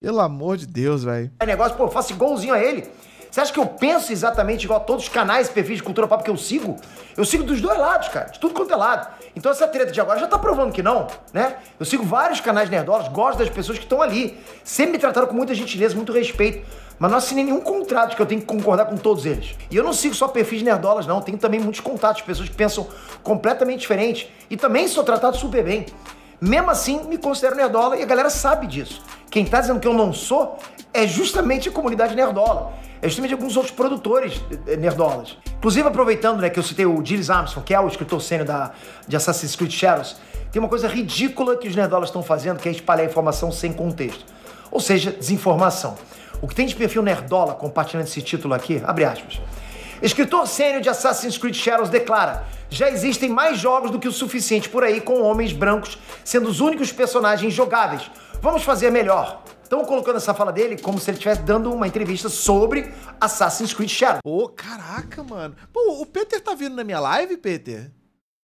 Pelo amor de Deus, velho. negócio, pô, eu faço igualzinho a ele. Você acha que eu penso exatamente igual a todos os canais perfis de cultura pop que eu sigo? Eu sigo dos dois lados, cara, de tudo quanto é lado. Então essa treta de agora já tá provando que não, né? Eu sigo vários canais nerdolas, gosto das pessoas que estão ali. Sempre me trataram com muita gentileza, muito respeito. Mas não assinei nenhum contrato que eu tenho que concordar com todos eles. E eu não sigo só perfis nerdolas, não. Tenho também muitos contatos, pessoas que pensam completamente diferente. E também sou tratado super bem. Mesmo assim, me considero nerdola e a galera sabe disso. Quem tá dizendo que eu não sou é justamente a comunidade nerdola. É justamente alguns outros produtores eh, nerdolas. Inclusive, aproveitando né, que eu citei o Gilles Armstrong, que é o escritor sênior da, de Assassin's Creed Shadows, tem uma coisa ridícula que os nerdolas estão fazendo, que é espalhar informação sem contexto. Ou seja, desinformação. O que tem de perfil nerdola compartilhando esse título aqui, abre aspas. Escritor sênior de Assassin's Creed Shadows declara: já existem mais jogos do que o suficiente por aí com homens brancos sendo os únicos personagens jogáveis. Vamos fazer melhor. Estão colocando essa fala dele como se ele estivesse dando uma entrevista sobre Assassin's Creed Shadows. Pô, caraca, mano. Pô, o Peter tá vindo na minha live, Peter?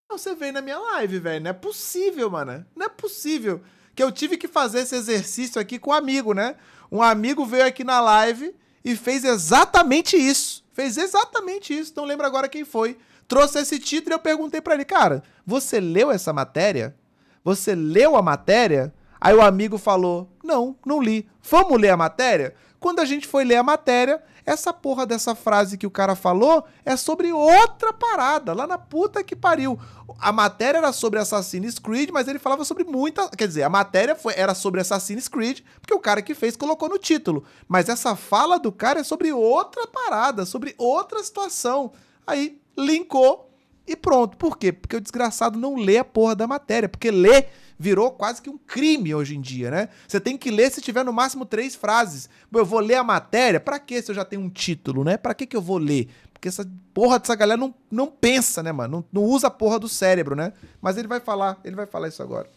Você veio na minha live, velho. Não é possível, mano. Não é possível. Que eu tive que fazer esse exercício aqui com um amigo, né? Um amigo veio aqui na live e fez exatamente isso. Fez exatamente isso. Não lembro agora quem foi. Trouxe esse título e eu perguntei para ele, cara, você leu essa matéria? Você leu a matéria? Aí o amigo falou: Não, não li. Vamos ler a matéria? Quando a gente foi ler a matéria, essa porra dessa frase que o cara falou é sobre outra parada, lá na puta que pariu. A matéria era sobre Assassin's Creed, mas ele falava sobre muita. Quer dizer, a matéria foi, era sobre Assassin's Creed, porque o cara que fez colocou no título. Mas essa fala do cara é sobre outra parada, sobre outra situação. Aí linkou e pronto. Por quê? Porque o desgraçado não lê a porra da matéria. Porque ler virou quase que um crime hoje em dia, né? Você tem que ler se tiver no máximo três frases. Eu vou ler a matéria? Pra quê se eu já tenho um título, né? Pra que que eu vou ler? Porque essa porra dessa galera não, não pensa, né, mano? Não, não usa a porra do cérebro, né? Mas ele vai falar, ele vai falar isso agora.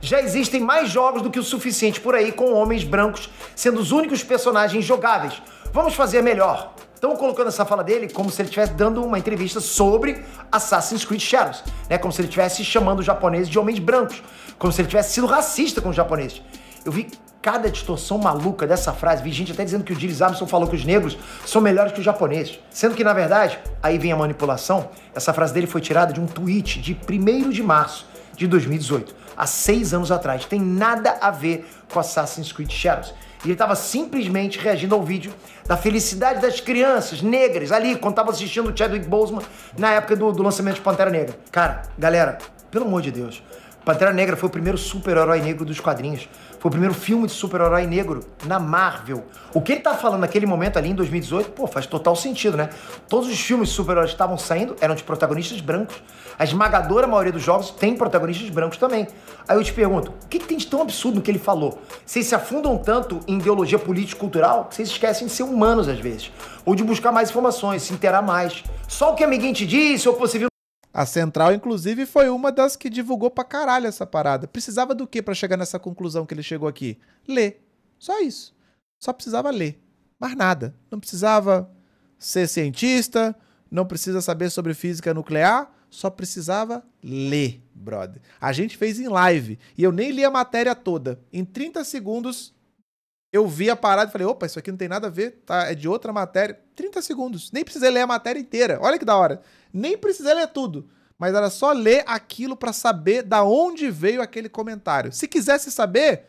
Já existem mais jogos do que o suficiente por aí com homens brancos sendo os únicos personagens jogáveis. Vamos fazer melhor. Estão colocando essa fala dele como se ele estivesse dando uma entrevista sobre Assassin's Creed Shadows, né? Como se ele estivesse chamando os japoneses de homens brancos, como se ele tivesse sido racista com os japoneses. Eu vi cada distorção maluca dessa frase, vi gente até dizendo que o Gilles Armstrong falou que os negros são melhores que os japoneses. Sendo que, na verdade, aí vem a manipulação, essa frase dele foi tirada de um tweet de 1 de março de 2018, há seis anos atrás. Tem nada a ver com Assassin's Creed Shadows. E ele estava simplesmente reagindo ao vídeo da felicidade das crianças negras ali, quando estava assistindo o Chadwick Boseman na época do, do lançamento de Pantera Negra. Cara, galera, pelo amor de Deus, Pantera Negra foi o primeiro super-herói negro dos quadrinhos. Foi o primeiro filme de super-herói negro na Marvel. O que ele tá falando naquele momento ali em 2018, pô, faz total sentido, né? Todos os filmes super-heróis que estavam saindo eram de protagonistas brancos. A esmagadora maioria dos jogos tem protagonistas brancos também. Aí eu te pergunto, o que, que tem de tão absurdo no que ele falou? Vocês se afundam tanto em ideologia político-cultural que vocês esquecem de ser humanos às vezes. Ou de buscar mais informações, se interar mais. Só o que amiguinho te disse, ou viu a Central, inclusive, foi uma das que divulgou pra caralho essa parada. Precisava do que para chegar nessa conclusão que ele chegou aqui? Ler. Só isso. Só precisava ler. Mais nada. Não precisava ser cientista, não precisa saber sobre física nuclear, só precisava ler, brother. A gente fez em live e eu nem li a matéria toda. Em 30 segundos eu vi a parada e falei: opa, isso aqui não tem nada a ver, tá? É de outra matéria. 30 segundos. Nem precisei ler a matéria inteira. Olha que da hora. Nem precisei ler tudo. Mas era só ler aquilo para saber da onde veio aquele comentário. Se quisesse saber,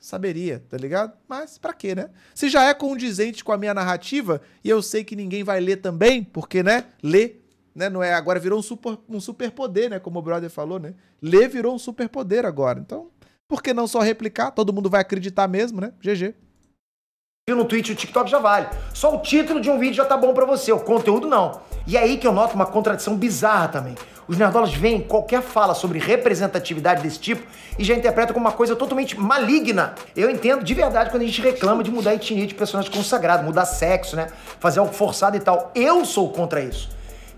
saberia, tá ligado? Mas para quê, né? Se já é condizente com a minha narrativa e eu sei que ninguém vai ler também, porque, né? Ler, né? Não é agora virou um super um superpoder, né? Como o brother falou, né? Ler virou um superpoder agora. Então, por que não só replicar? Todo mundo vai acreditar mesmo, né? GG. No Twitch o TikTok já vale. Só o título de um vídeo já tá bom para você, o conteúdo não. E é aí que eu noto uma contradição bizarra também. Os nerdolas veem qualquer fala sobre representatividade desse tipo e já interpretam como uma coisa totalmente maligna. Eu entendo de verdade quando a gente reclama de mudar a etnia de personagem consagrado, mudar sexo, né? Fazer algo forçado e tal. Eu sou contra isso.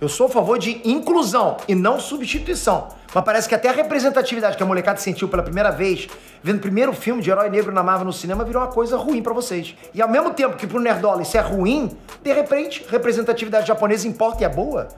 Eu sou a favor de inclusão e não substituição. Mas parece que até a representatividade que a molecada sentiu pela primeira vez, vendo o primeiro filme de herói negro na Marvel no cinema, virou uma coisa ruim para vocês. E ao mesmo tempo que pro Nerdola isso é ruim, de repente, representatividade japonesa importa e é boa.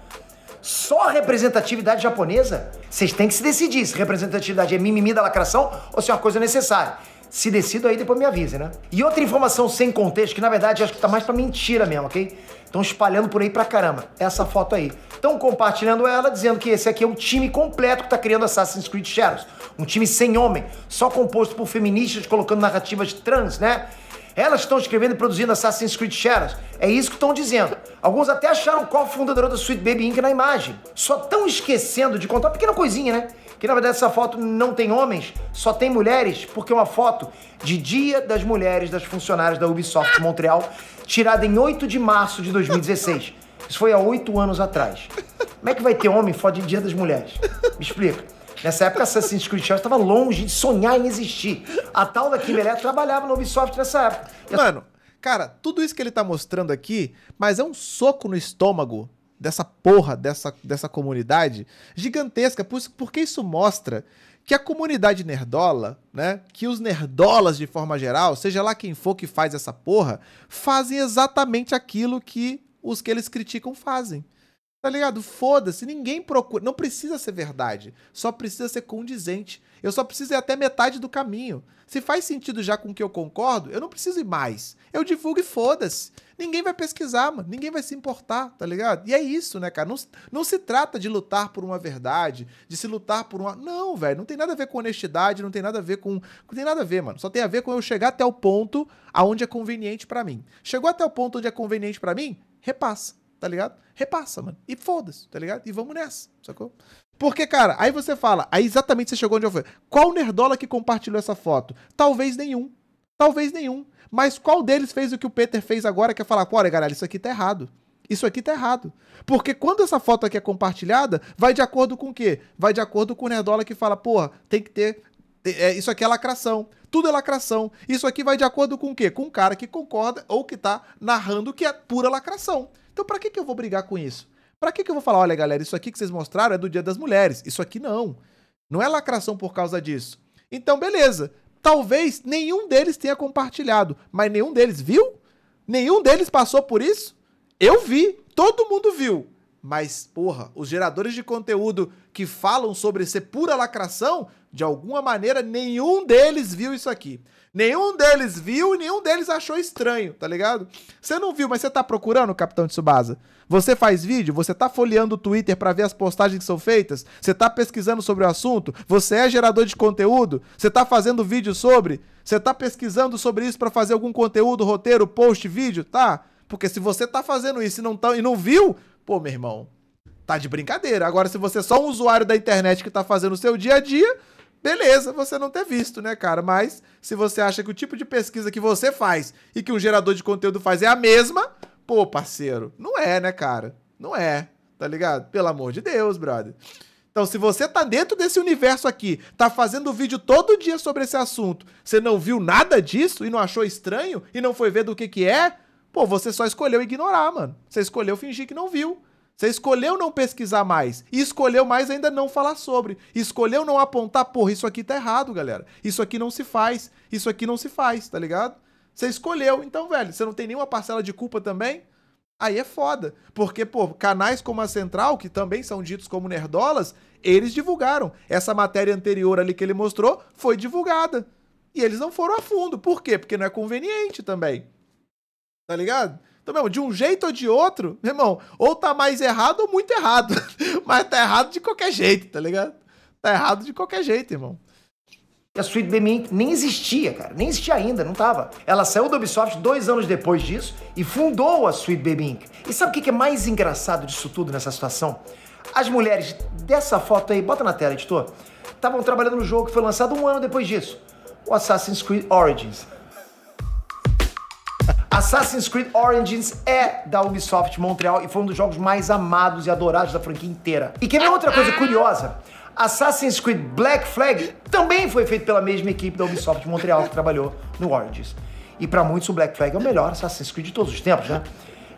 Só representatividade japonesa? Vocês têm que se decidir se representatividade é mimimi da lacração ou se é uma coisa necessária. Se decido aí, depois me avise, né? E outra informação sem contexto, que na verdade acho que tá mais pra mentira mesmo, ok? Estão espalhando por aí pra caramba. Essa foto aí. Estão compartilhando ela, dizendo que esse aqui é o time completo que tá criando Assassin's Creed Shadows. Um time sem homem, só composto por feministas colocando narrativas trans, né? Elas estão escrevendo e produzindo Assassin's Creed Shadows. É isso que estão dizendo. Alguns até acharam qual fundadora da Sweet Baby Inc. na imagem. Só estão esquecendo de contar uma pequena coisinha, né? Que na verdade essa foto não tem homens, só tem mulheres, porque é uma foto de Dia das Mulheres das funcionárias da Ubisoft Montreal, tirada em 8 de março de 2016. Isso foi há oito anos atrás. Como é que vai ter homem foto de Dia das Mulheres? Me explica. Nessa época, Assassin's Creed Shadows estava longe de sonhar em existir. A tal da Kim trabalhava no Ubisoft nessa época. Mano, cara, tudo isso que ele tá mostrando aqui, mas é um soco no estômago dessa porra, dessa, dessa comunidade gigantesca, porque isso mostra que a comunidade nerdola, né, que os nerdolas de forma geral, seja lá quem for que faz essa porra, fazem exatamente aquilo que os que eles criticam fazem. Tá ligado? Foda-se, ninguém procura. Não precisa ser verdade. Só precisa ser condizente. Eu só preciso ir até metade do caminho. Se faz sentido já com o que eu concordo, eu não preciso ir mais. Eu divulgo e foda-se. Ninguém vai pesquisar, mano. Ninguém vai se importar, tá ligado? E é isso, né, cara? Não, não se trata de lutar por uma verdade, de se lutar por uma. Não, velho. Não tem nada a ver com honestidade, não tem nada a ver com. Não tem nada a ver, mano. Só tem a ver com eu chegar até o ponto aonde é conveniente para mim. Chegou até o ponto onde é conveniente para mim? Repassa tá ligado? Repassa, mano. E foda-se, tá ligado? E vamos nessa, sacou? Porque, cara, aí você fala, aí exatamente você chegou onde eu fui. Qual nerdola que compartilhou essa foto? Talvez nenhum. Talvez nenhum. Mas qual deles fez o que o Peter fez agora, que é falar, olha, galera, isso aqui tá errado. Isso aqui tá errado. Porque quando essa foto aqui é compartilhada, vai de acordo com o quê? Vai de acordo com o nerdola que fala, porra, tem que ter. É, isso aqui é lacração. Tudo é lacração. Isso aqui vai de acordo com o quê? Com um cara que concorda ou que tá narrando que é pura lacração. Então, para que, que eu vou brigar com isso? Para que, que eu vou falar, olha, galera, isso aqui que vocês mostraram é do Dia das Mulheres. Isso aqui não. Não é lacração por causa disso. Então, beleza. Talvez nenhum deles tenha compartilhado, mas nenhum deles viu? Nenhum deles passou por isso? Eu vi, todo mundo viu. Mas, porra, os geradores de conteúdo que falam sobre ser pura lacração, de alguma maneira, nenhum deles viu isso aqui. Nenhum deles viu e nenhum deles achou estranho, tá ligado? Você não viu, mas você tá procurando, Capitão Tsubasa? Você faz vídeo? Você tá folheando o Twitter para ver as postagens que são feitas? Você tá pesquisando sobre o assunto? Você é gerador de conteúdo? Você tá fazendo vídeo sobre? Você tá pesquisando sobre isso para fazer algum conteúdo, roteiro, post, vídeo? Tá? Porque se você tá fazendo isso e não, tá, e não viu, pô, meu irmão, tá de brincadeira. Agora, se você é só um usuário da internet que tá fazendo o seu dia a dia, beleza você não ter visto, né, cara? Mas se você acha que o tipo de pesquisa que você faz e que um gerador de conteúdo faz é a mesma, pô, parceiro, não é, né, cara? Não é, tá ligado? Pelo amor de Deus, brother. Então, se você tá dentro desse universo aqui, tá fazendo vídeo todo dia sobre esse assunto, você não viu nada disso e não achou estranho e não foi ver do que que é, pô, você só escolheu ignorar, mano. Você escolheu fingir que não viu. Você escolheu não pesquisar mais. E escolheu mais ainda não falar sobre. Escolheu não apontar, porra, isso aqui tá errado, galera. Isso aqui não se faz. Isso aqui não se faz, tá ligado? Você escolheu. Então, velho, você não tem nenhuma parcela de culpa também? Aí é foda. Porque, pô, canais como a Central, que também são ditos como nerdolas, eles divulgaram. Essa matéria anterior ali que ele mostrou foi divulgada. E eles não foram a fundo. Por quê? Porque não é conveniente também. Tá ligado? Então, meu irmão, de um jeito ou de outro, meu irmão, ou tá mais errado ou muito errado. [LAUGHS] Mas tá errado de qualquer jeito, tá ligado? Tá errado de qualquer jeito, irmão. A Baby Inc. nem existia, cara. Nem existia ainda, não tava. Ela saiu do Ubisoft dois anos depois disso e fundou a Sweet Baby Inc. E sabe o que é mais engraçado disso tudo nessa situação? As mulheres dessa foto aí, bota na tela, editor, estavam trabalhando no jogo que foi lançado um ano depois disso. O Assassin's Creed Origins. Assassin's Creed Origins é da Ubisoft Montreal e foi um dos jogos mais amados e adorados da franquia inteira. E quer ver outra coisa curiosa? Assassin's Creed Black Flag também foi feito pela mesma equipe da Ubisoft Montreal que trabalhou no Origins. E para muitos o Black Flag é o melhor Assassin's Creed de todos os tempos, né?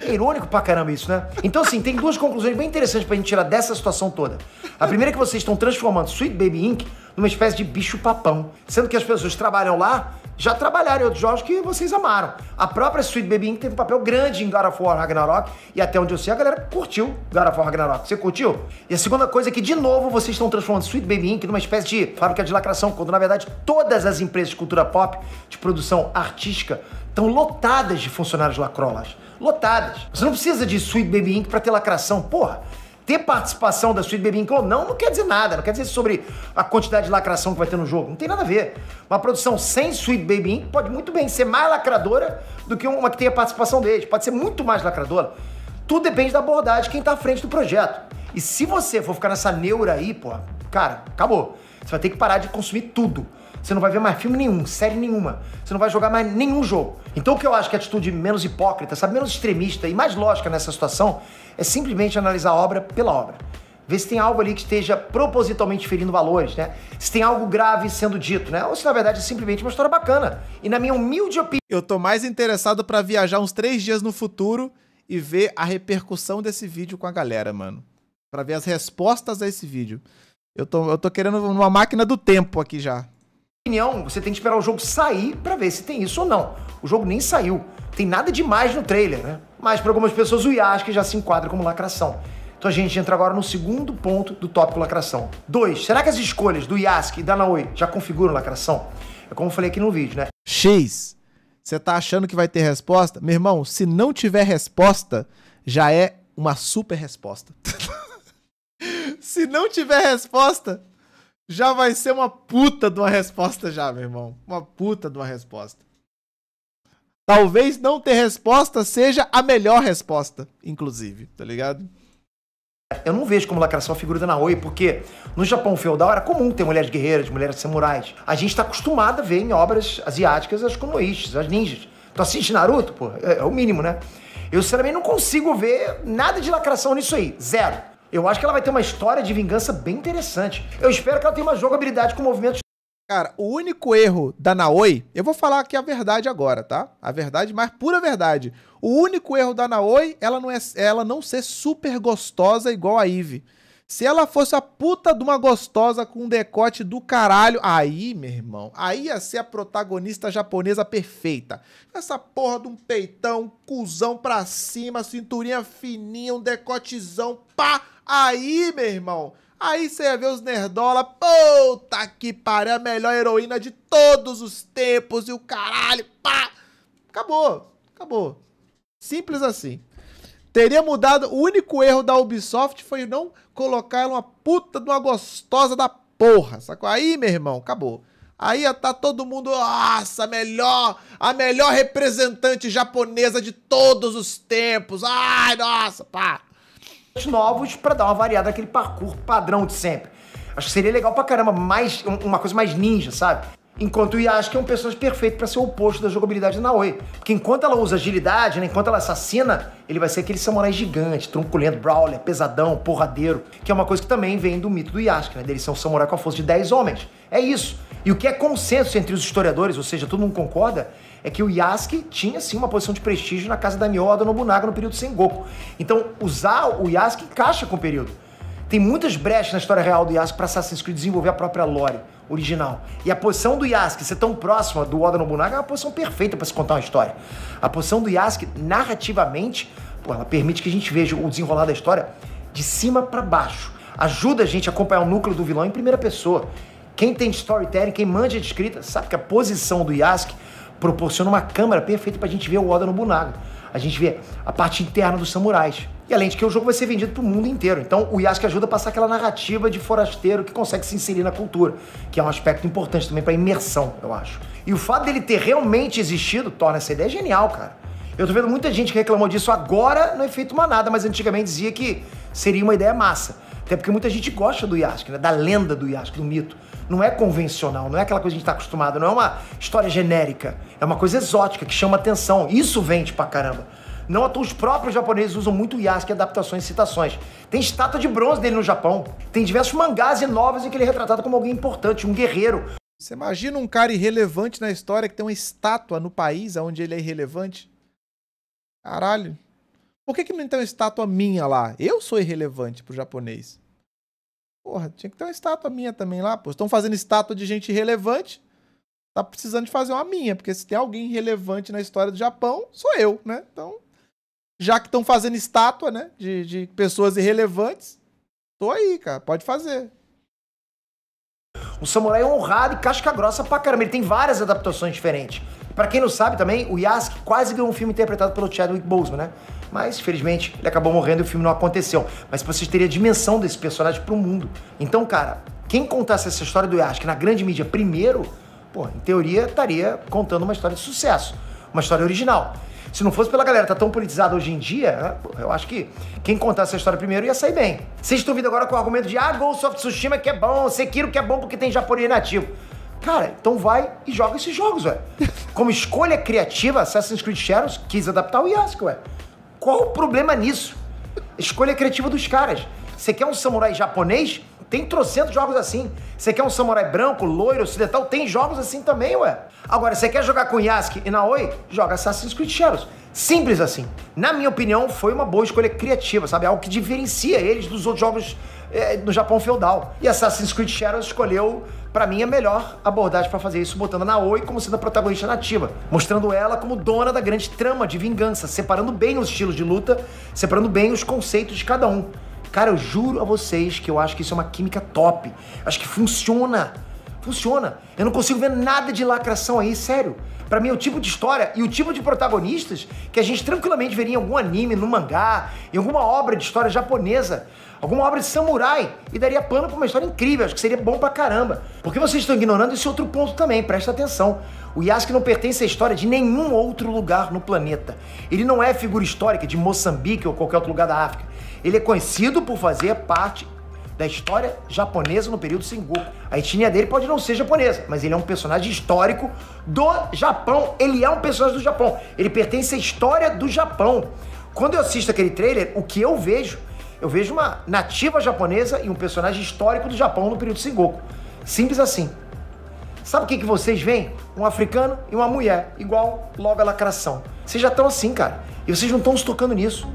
É irônico pra caramba isso, né? Então, assim, tem duas conclusões bem interessantes pra gente tirar dessa situação toda. A primeira é que vocês estão transformando Sweet Baby Inc. numa espécie de bicho-papão. Sendo que as pessoas trabalham lá já trabalharam em outros jogos que vocês amaram. A própria Sweet Baby Inc. teve um papel grande em God of War Ragnarok e até onde eu sei a galera curtiu God of War Ragnarok. Você curtiu? E a segunda coisa é que, de novo, vocês estão transformando Sweet Baby Inc. numa espécie de fábrica de lacração, quando na verdade todas as empresas de cultura pop, de produção artística, estão lotadas de funcionários lacrolas. Lotadas. Você não precisa de Sweet Baby Inc. pra ter lacração. Porra, ter participação da Sweet Baby Inc. ou não, não quer dizer nada. Não quer dizer sobre a quantidade de lacração que vai ter no jogo. Não tem nada a ver. Uma produção sem Sweet Baby Inc. pode muito bem ser mais lacradora do que uma que tenha participação deles. Pode ser muito mais lacradora. Tudo depende da abordagem de quem tá à frente do projeto. E se você for ficar nessa neura aí, pô, cara, acabou. Você vai ter que parar de consumir tudo. Você não vai ver mais filme nenhum, série nenhuma. Você não vai jogar mais nenhum jogo. Então o que eu acho que é a atitude menos hipócrita, sabe, menos extremista e mais lógica nessa situação é simplesmente analisar a obra pela obra. Ver se tem algo ali que esteja propositalmente ferindo valores, né? Se tem algo grave sendo dito, né? Ou se na verdade é simplesmente uma história bacana. E na minha humilde opinião. Eu tô mais interessado para viajar uns três dias no futuro e ver a repercussão desse vídeo com a galera, mano. Pra ver as respostas a esse vídeo. Eu tô, eu tô querendo uma máquina do tempo aqui já opinião, você tem que esperar o jogo sair para ver se tem isso ou não. O jogo nem saiu. Tem nada demais no trailer, né? Mas para algumas pessoas o Yasuke já se enquadra como lacração. Então a gente entra agora no segundo ponto do tópico lacração. Dois, será que as escolhas do Yasuke e da Naoi já configuram lacração? É como eu falei aqui no vídeo, né? X, você tá achando que vai ter resposta? Meu irmão, se não tiver resposta, já é uma super resposta. [LAUGHS] se não tiver resposta, já vai ser uma puta de uma resposta já, meu irmão. Uma puta de uma resposta. Talvez não ter resposta seja a melhor resposta, inclusive, tá ligado? Eu não vejo como lacração a figura da Naoi, porque no Japão feudal era comum ter mulheres guerreiras, mulheres samurais. A gente tá acostumado a ver em obras asiáticas as konoishis, as ninjas. Tu assiste Naruto, pô, é, é o mínimo, né? Eu sinceramente não consigo ver nada de lacração nisso aí, zero. Eu acho que ela vai ter uma história de vingança bem interessante. Eu espero que ela tenha uma jogabilidade com movimentos. Cara, o único erro da Naoi, eu vou falar aqui a verdade agora, tá? A verdade, mas pura verdade. O único erro da Naoi, ela não é ela não ser super gostosa igual a Eve. Se ela fosse a puta de uma gostosa com um decote do caralho, aí, meu irmão, aí ia ser a protagonista japonesa perfeita. Essa porra de um peitão, cuzão pra cima, cinturinha fininha, um decotezão, pá, Aí, meu irmão, aí você ia ver os nerdola, puta que pariu, a melhor heroína de todos os tempos e o caralho, pá. Acabou, acabou. Simples assim. Teria mudado, o único erro da Ubisoft foi não colocar ela uma puta de uma gostosa da porra, sacou? Aí, meu irmão, acabou. Aí ia tá todo mundo, nossa, melhor, a melhor representante japonesa de todos os tempos. Ai, nossa, pá novos para dar uma variada naquele parkour padrão de sempre. Acho que seria legal pra caramba, mais, uma coisa mais ninja, sabe? Enquanto o Yasuke é um personagem perfeito para ser o oposto da jogabilidade da Naoi. Porque enquanto ela usa agilidade, né, enquanto ela assassina, ele vai ser aquele samurai gigante, truculento, brawler, pesadão, porradeiro, que é uma coisa que também vem do mito do Yasuke, né? Dele ser um samurai com a força de 10 homens. É isso. E o que é consenso entre os historiadores, ou seja, todo mundo concorda, é que o Yasuke tinha sim uma posição de prestígio na casa da Myoda Nobunaga no período Sengoku. Então, usar o Yasuke encaixa com o período. Tem muitas brechas na história real do Yasuke para Assassin's Creed desenvolver a própria lore original. E a posição do Yasuke ser tão próxima do Oda Nobunaga é uma posição perfeita para se contar uma história. A posição do Yasuke, narrativamente, pô, ela permite que a gente veja o desenrolar da história de cima para baixo. Ajuda a gente a acompanhar o núcleo do vilão em primeira pessoa. Quem tem storytelling, quem manja de escrita, sabe que a posição do Yasuke proporciona uma câmera perfeita pra gente ver o Oda Nobunaga. A gente vê a parte interna dos samurais. E além de que o jogo vai ser vendido pro mundo inteiro. Então o Yasuke ajuda a passar aquela narrativa de forasteiro que consegue se inserir na cultura, que é um aspecto importante também para imersão, eu acho. E o fato dele ter realmente existido torna essa ideia genial, cara. Eu tô vendo muita gente que reclamou disso agora no efeito manada, mas antigamente dizia que seria uma ideia massa. Até porque muita gente gosta do Yasuke, né? da lenda do Yasuke, do mito não é convencional, não é aquela coisa que a gente está acostumado, não é uma história genérica, é uma coisa exótica que chama atenção. Isso vende pra caramba. Não à toa os próprios japoneses usam muito Yasuke adaptações e citações. Tem estátua de bronze dele no Japão. Tem diversos mangás e novas em que ele é retratado como alguém importante, um guerreiro. Você imagina um cara irrelevante na história que tem uma estátua no país onde ele é irrelevante? Caralho. Por que, que não tem uma estátua minha lá? Eu sou irrelevante pro japonês. Porra, tinha que ter uma estátua minha também lá, pô. Estão fazendo estátua de gente irrelevante. Tá precisando de fazer uma minha, porque se tem alguém relevante na história do Japão, sou eu, né? Então, já que estão fazendo estátua, né, de, de pessoas irrelevantes, tô aí, cara, pode fazer. Um samurai honrado e casca grossa pra caramba. Ele tem várias adaptações diferentes. Pra quem não sabe também, o Yasuke quase ganhou um filme interpretado pelo Chadwick Boseman, né? Mas, infelizmente, ele acabou morrendo e o filme não aconteceu. Mas vocês terem a dimensão desse personagem pro mundo. Então, cara, quem contasse essa história do Yasuke na grande mídia primeiro, pô, em teoria estaria contando uma história de sucesso. Uma história original. Se não fosse pela galera tá tão politizada hoje em dia, né, eu acho que quem contasse essa história primeiro ia sair bem. Vocês estão vindo agora com o argumento de ah, Ghost of Tsushima que é bom, Sekiro que é bom porque tem japonês nativo. Cara, então vai e joga esses jogos, ué. Como escolha criativa, Assassin's Creed Shadows quis adaptar o Yasuke, ué. Qual o problema nisso? Escolha criativa dos caras. Você quer um samurai japonês? Tem trocentos jogos assim. Você quer um samurai branco, loiro, ocidental? Tem jogos assim também, ué. Agora, você quer jogar com Yasuke e Naoi? Joga Assassin's Creed Shadows. Simples assim. Na minha opinião, foi uma boa escolha criativa, sabe? Algo que diferencia eles dos outros jogos é, no Japão feudal. E Assassin's Creed Shadows escolheu, para mim, a melhor abordagem para fazer isso, botando a Naoi como sendo a protagonista nativa, mostrando ela como dona da grande trama de vingança, separando bem os estilos de luta, separando bem os conceitos de cada um. Cara, eu juro a vocês que eu acho que isso é uma química top. Acho que funciona. Funciona. Eu não consigo ver nada de lacração aí, sério. Para mim é o tipo de história e o tipo de protagonistas que a gente tranquilamente veria em algum anime, no mangá, em alguma obra de história japonesa, alguma obra de samurai e daria pano pra uma história incrível. Acho que seria bom pra caramba. Porque vocês estão ignorando esse outro ponto também, presta atenção. O Yasuke não pertence à história de nenhum outro lugar no planeta. Ele não é figura histórica de Moçambique ou qualquer outro lugar da África. Ele é conhecido por fazer parte da história japonesa no período Sengoku. A etnia dele pode não ser japonesa, mas ele é um personagem histórico do Japão. Ele é um personagem do Japão. Ele pertence à história do Japão. Quando eu assisto aquele trailer, o que eu vejo? Eu vejo uma nativa japonesa e um personagem histórico do Japão no período Sengoku. Simples assim. Sabe o que, que vocês veem? Um africano e uma mulher, igual logo a lacração. Vocês já estão assim, cara. E vocês não estão se tocando nisso.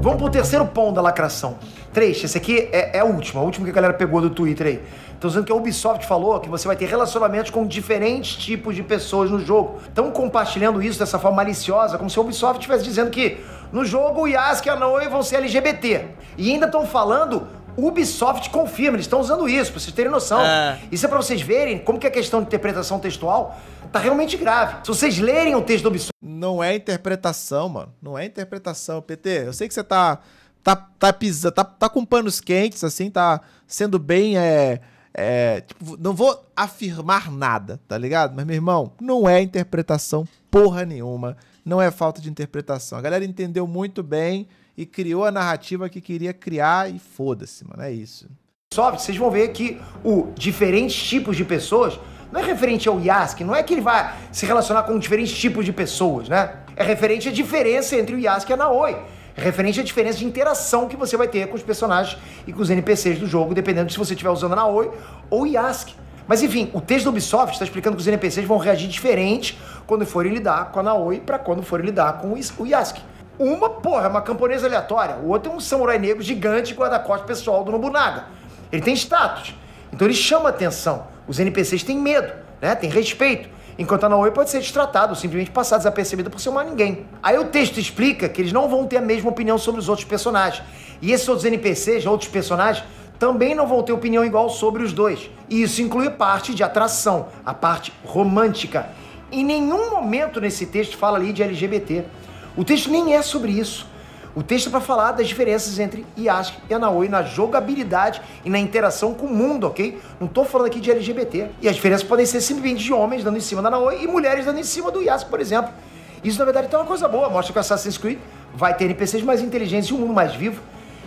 Vamos pro terceiro ponto da lacração. Três, esse aqui é, é a última, a última que a galera pegou do Twitter aí. Estão dizendo que a Ubisoft falou que você vai ter relacionamentos com diferentes tipos de pessoas no jogo. Estão compartilhando isso dessa forma maliciosa, como se a Ubisoft estivesse dizendo que no jogo o Yasuke e a Naoi vão ser LGBT. E ainda estão falando Ubisoft confirma, eles estão usando isso, pra vocês terem noção. É. Isso é pra vocês verem como que a questão de interpretação textual tá realmente grave. Se vocês lerem o texto do Ubisoft, Não é interpretação, mano. Não é interpretação, PT. Eu sei que você tá tá tá pisando, tá, tá com panos quentes assim, tá sendo bem é, é tipo, não vou afirmar nada, tá ligado? Mas meu irmão, não é interpretação porra nenhuma. Não é falta de interpretação. A galera entendeu muito bem e criou a narrativa que queria criar e foda-se, mano. É isso. vocês vão ver que o diferentes tipos de pessoas não é referente ao Yasuke, não é que ele vai se relacionar com diferentes tipos de pessoas, né? É referente à diferença entre o Yasuke e a Naoi. Referente à diferença de interação que você vai ter com os personagens e com os NPCs do jogo, dependendo de se você estiver usando a Naoi ou Yasuke. Mas enfim, o texto do Ubisoft está explicando que os NPCs vão reagir diferente quando forem lidar com a Naoi para quando forem lidar com o Yasuke. Uma, porra, é uma camponesa aleatória. O outro é um samurai negro gigante guarda-costas pessoal do Nobunaga. Ele tem status. Então ele chama atenção. Os NPCs têm medo, né? Tem respeito. Enquanto a Naoi pode ser destratado, simplesmente passar desapercebida por ser mais ninguém. Aí o texto explica que eles não vão ter a mesma opinião sobre os outros personagens. E esses outros NPCs, outros personagens, também não vão ter opinião igual sobre os dois. E isso inclui parte de atração, a parte romântica. Em nenhum momento nesse texto fala ali de LGBT. O texto nem é sobre isso. O texto é para falar das diferenças entre Yasuke e Anaoi na jogabilidade e na interação com o mundo, ok? Não tô falando aqui de LGBT. E as diferenças podem ser simplesmente de homens dando em cima da Anaoi e mulheres dando em cima do Yasuke, por exemplo. Isso, na verdade, é uma coisa boa. Mostra que o Assassin's Creed vai ter NPCs mais inteligentes e um mundo mais vivo.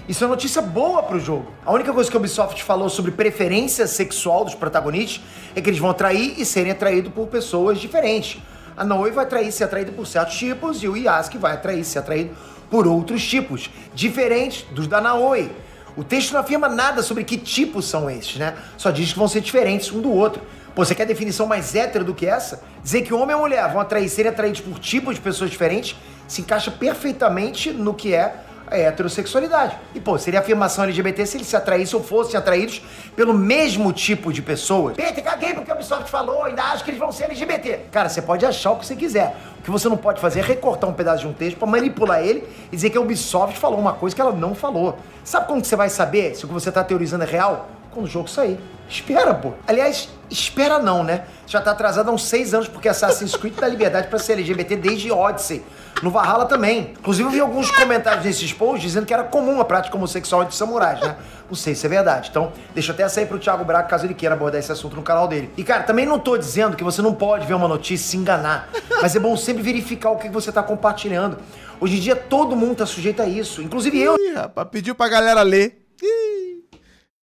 Isso é notícia boa pro jogo. A única coisa que a Ubisoft falou sobre preferência sexual dos protagonistas é que eles vão atrair e serem atraídos por pessoas diferentes. A Naoi vai atrair ser atraída por certos tipos e o Yasuke vai atrair ser atraído por outros tipos, diferentes dos da Naoi. O texto não afirma nada sobre que tipos são esses, né? Só diz que vão ser diferentes um do outro. Pô, você quer definição mais hétero do que essa? Dizer que homem e mulher vão atrair, serem atraídos por tipos de pessoas diferentes? se encaixa perfeitamente no que é a heterossexualidade. E, pô, seria afirmação LGBT se eles se atraíssem ou fossem atraídos pelo mesmo tipo de pessoas. Peter, caguei porque o Ubisoft falou, ainda acho que eles vão ser LGBT. Cara, você pode achar o que você quiser. O que você não pode fazer é recortar um pedaço de um texto pra manipular ele e dizer que a Ubisoft falou uma coisa que ela não falou. Sabe como que você vai saber se o que você tá teorizando é real? Quando o jogo sair. Espera, pô. Aliás, espera não, né? Já tá atrasado há uns seis anos porque Assassin's Creed dá liberdade pra ser LGBT desde Odyssey. No Valhalla também. Inclusive, eu vi alguns comentários nesses posts dizendo que era comum a prática homossexual de samurais, né? Não sei se é verdade. Então, deixa até sair pro Thiago Braco caso ele queira abordar esse assunto no canal dele. E, cara, também não tô dizendo que você não pode ver uma notícia e se enganar. Mas é bom sempre verificar o que você tá compartilhando. Hoje em dia, todo mundo tá sujeito a isso. Inclusive eu. Ih, rapaz, pediu pra galera ler. Ih,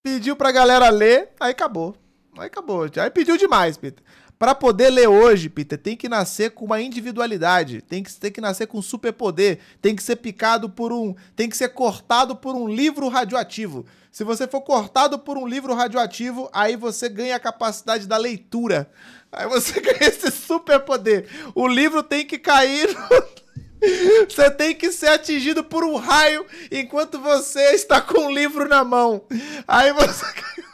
pediu pra galera ler, aí acabou. Aí acabou. Aí pediu demais, Peter. Pra poder ler hoje, Peter, tem que nascer com uma individualidade, tem que, tem que nascer com superpoder, tem que ser picado por um. tem que ser cortado por um livro radioativo. Se você for cortado por um livro radioativo, aí você ganha a capacidade da leitura. Aí você [LAUGHS] ganha esse superpoder. O livro tem que cair no... [LAUGHS] Você tem que ser atingido por um raio enquanto você está com o livro na mão. Aí você. [LAUGHS]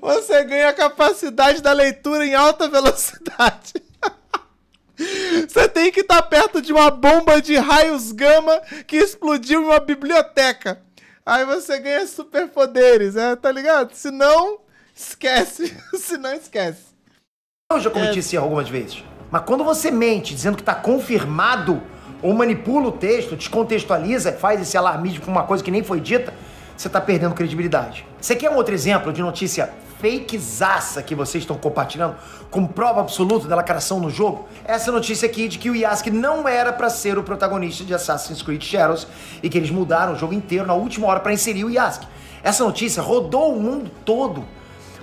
Você ganha a capacidade da leitura em alta velocidade. [LAUGHS] Você tem que estar perto de uma bomba de raios gama que explodiu em uma biblioteca. Aí você ganha superpoderes, é, tá ligado? Se não, esquece. [LAUGHS] Se não, esquece. Eu já cometi esse erro algumas vezes. Mas quando você mente dizendo que tá confirmado, ou manipula o texto, descontextualiza, faz esse alarmismo com uma coisa que nem foi dita, você tá perdendo credibilidade. Você quer um outro exemplo de notícia fakezaça que vocês estão compartilhando como prova absoluta da lacração no jogo? Essa notícia aqui de que o Yasuke não era para ser o protagonista de Assassin's Creed Shadows e que eles mudaram o jogo inteiro na última hora para inserir o Yasuke. Essa notícia rodou o mundo todo.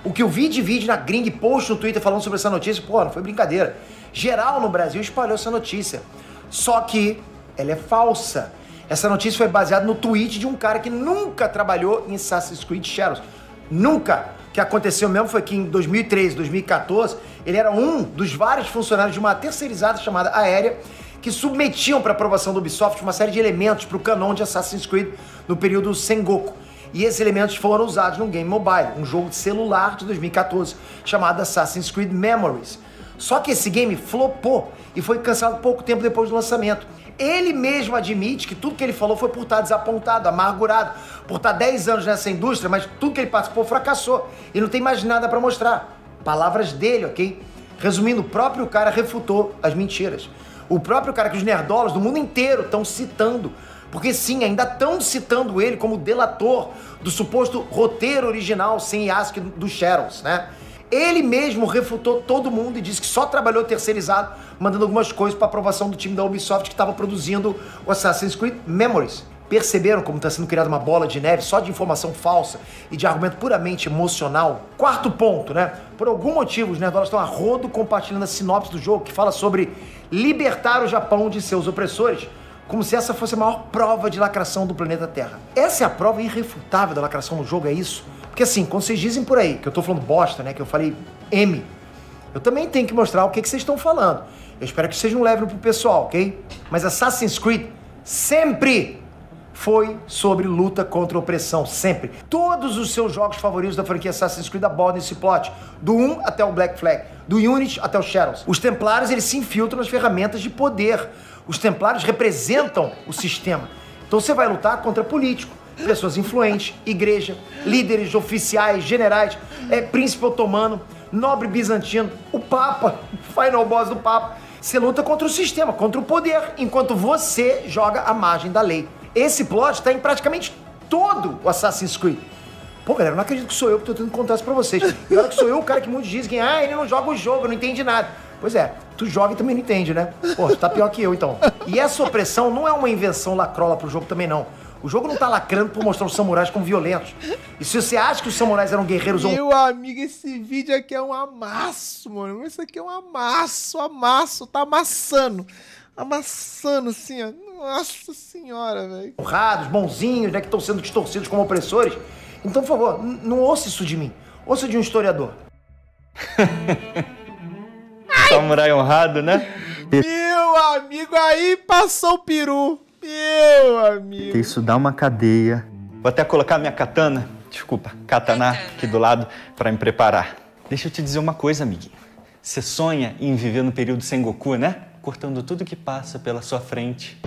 O que eu vi de vídeo na gringa post no Twitter falando sobre essa notícia, pô, não foi brincadeira. Geral no Brasil espalhou essa notícia. Só que ela é falsa. Essa notícia foi baseada no tweet de um cara que nunca trabalhou em Assassin's Creed Shadows. Nunca. O que aconteceu mesmo foi que em 2013, 2014, ele era um dos vários funcionários de uma terceirizada chamada Aérea que submetiam para aprovação do Ubisoft uma série de elementos para o canon de Assassin's Creed no período Sengoku. E esses elementos foram usados no game mobile, um jogo de celular de 2014 chamado Assassin's Creed Memories. Só que esse game flopou e foi cancelado pouco tempo depois do lançamento. Ele mesmo admite que tudo que ele falou foi por estar desapontado, amargurado, por estar 10 anos nessa indústria, mas tudo que ele participou fracassou e não tem mais nada para mostrar. Palavras dele, ok? Resumindo, o próprio cara refutou as mentiras. O próprio cara que os nerdolas do mundo inteiro estão citando. Porque sim, ainda estão citando ele como delator do suposto roteiro original sem Yasuke do Shadows, né? Ele mesmo refutou todo mundo e disse que só trabalhou terceirizado, mandando algumas coisas para aprovação do time da Ubisoft que estava produzindo o Assassin's Creed Memories. Perceberam como está sendo criada uma bola de neve só de informação falsa e de argumento puramente emocional? Quarto ponto, né? Por algum motivo, os nerdolas estão a rodo compartilhando a sinopse do jogo que fala sobre libertar o Japão de seus opressores, como se essa fosse a maior prova de lacração do planeta Terra. Essa é a prova irrefutável da lacração no jogo, é isso? Porque assim, quando vocês dizem por aí que eu tô falando bosta, né? Que eu falei M, eu também tenho que mostrar o que, que vocês estão falando. Eu espero que sejam leves pro pessoal, ok? Mas Assassin's Creed sempre foi sobre luta contra a opressão, sempre. Todos os seus jogos favoritos da franquia Assassin's Creed abordam esse plot, do 1 até o Black Flag, do Unity até o Shadows. Os Templários, eles se infiltram nas ferramentas de poder. Os Templários representam o sistema. Então você vai lutar contra político, pessoas influentes, igreja, líderes, oficiais, generais, é, príncipe otomano, nobre bizantino, o Papa, final boss do Papa. Você luta contra o sistema, contra o poder, enquanto você joga a margem da lei. Esse plot está em praticamente todo o Assassin's Creed. Pô, galera, eu não acredito que sou eu que tô tentando contar isso pra vocês. E olha que sou eu o cara que muitos dizem, ah, ele não joga o jogo, não entende nada. Pois é, tu joga e também não entende, né? Pô, tu tá pior que eu, então. E essa opressão não é uma invenção lacrola pro jogo também, não. O jogo não tá lacrando por mostrar os samurais como violentos. E se você acha que os samurais eram guerreiros ou. Meu amigo, esse vídeo aqui é um amasso, mano. Isso aqui é um amasso, amasso. Tá amassando. Amassando assim, ó. Nossa senhora, velho. honrados, bonzinhos, né? Que estão sendo distorcidos como opressores. Então, por favor, não ouça isso de mim. Ouça de um historiador. [LAUGHS] Samurai honrado, né? Meu amigo, aí passou o peru. Meu amigo. Isso dá uma cadeia. Vou até colocar minha katana, desculpa, katana, aqui do lado para me preparar. Deixa eu te dizer uma coisa, amiguinho. Você sonha em viver no período Sengoku, né? Cortando tudo que passa pela sua frente.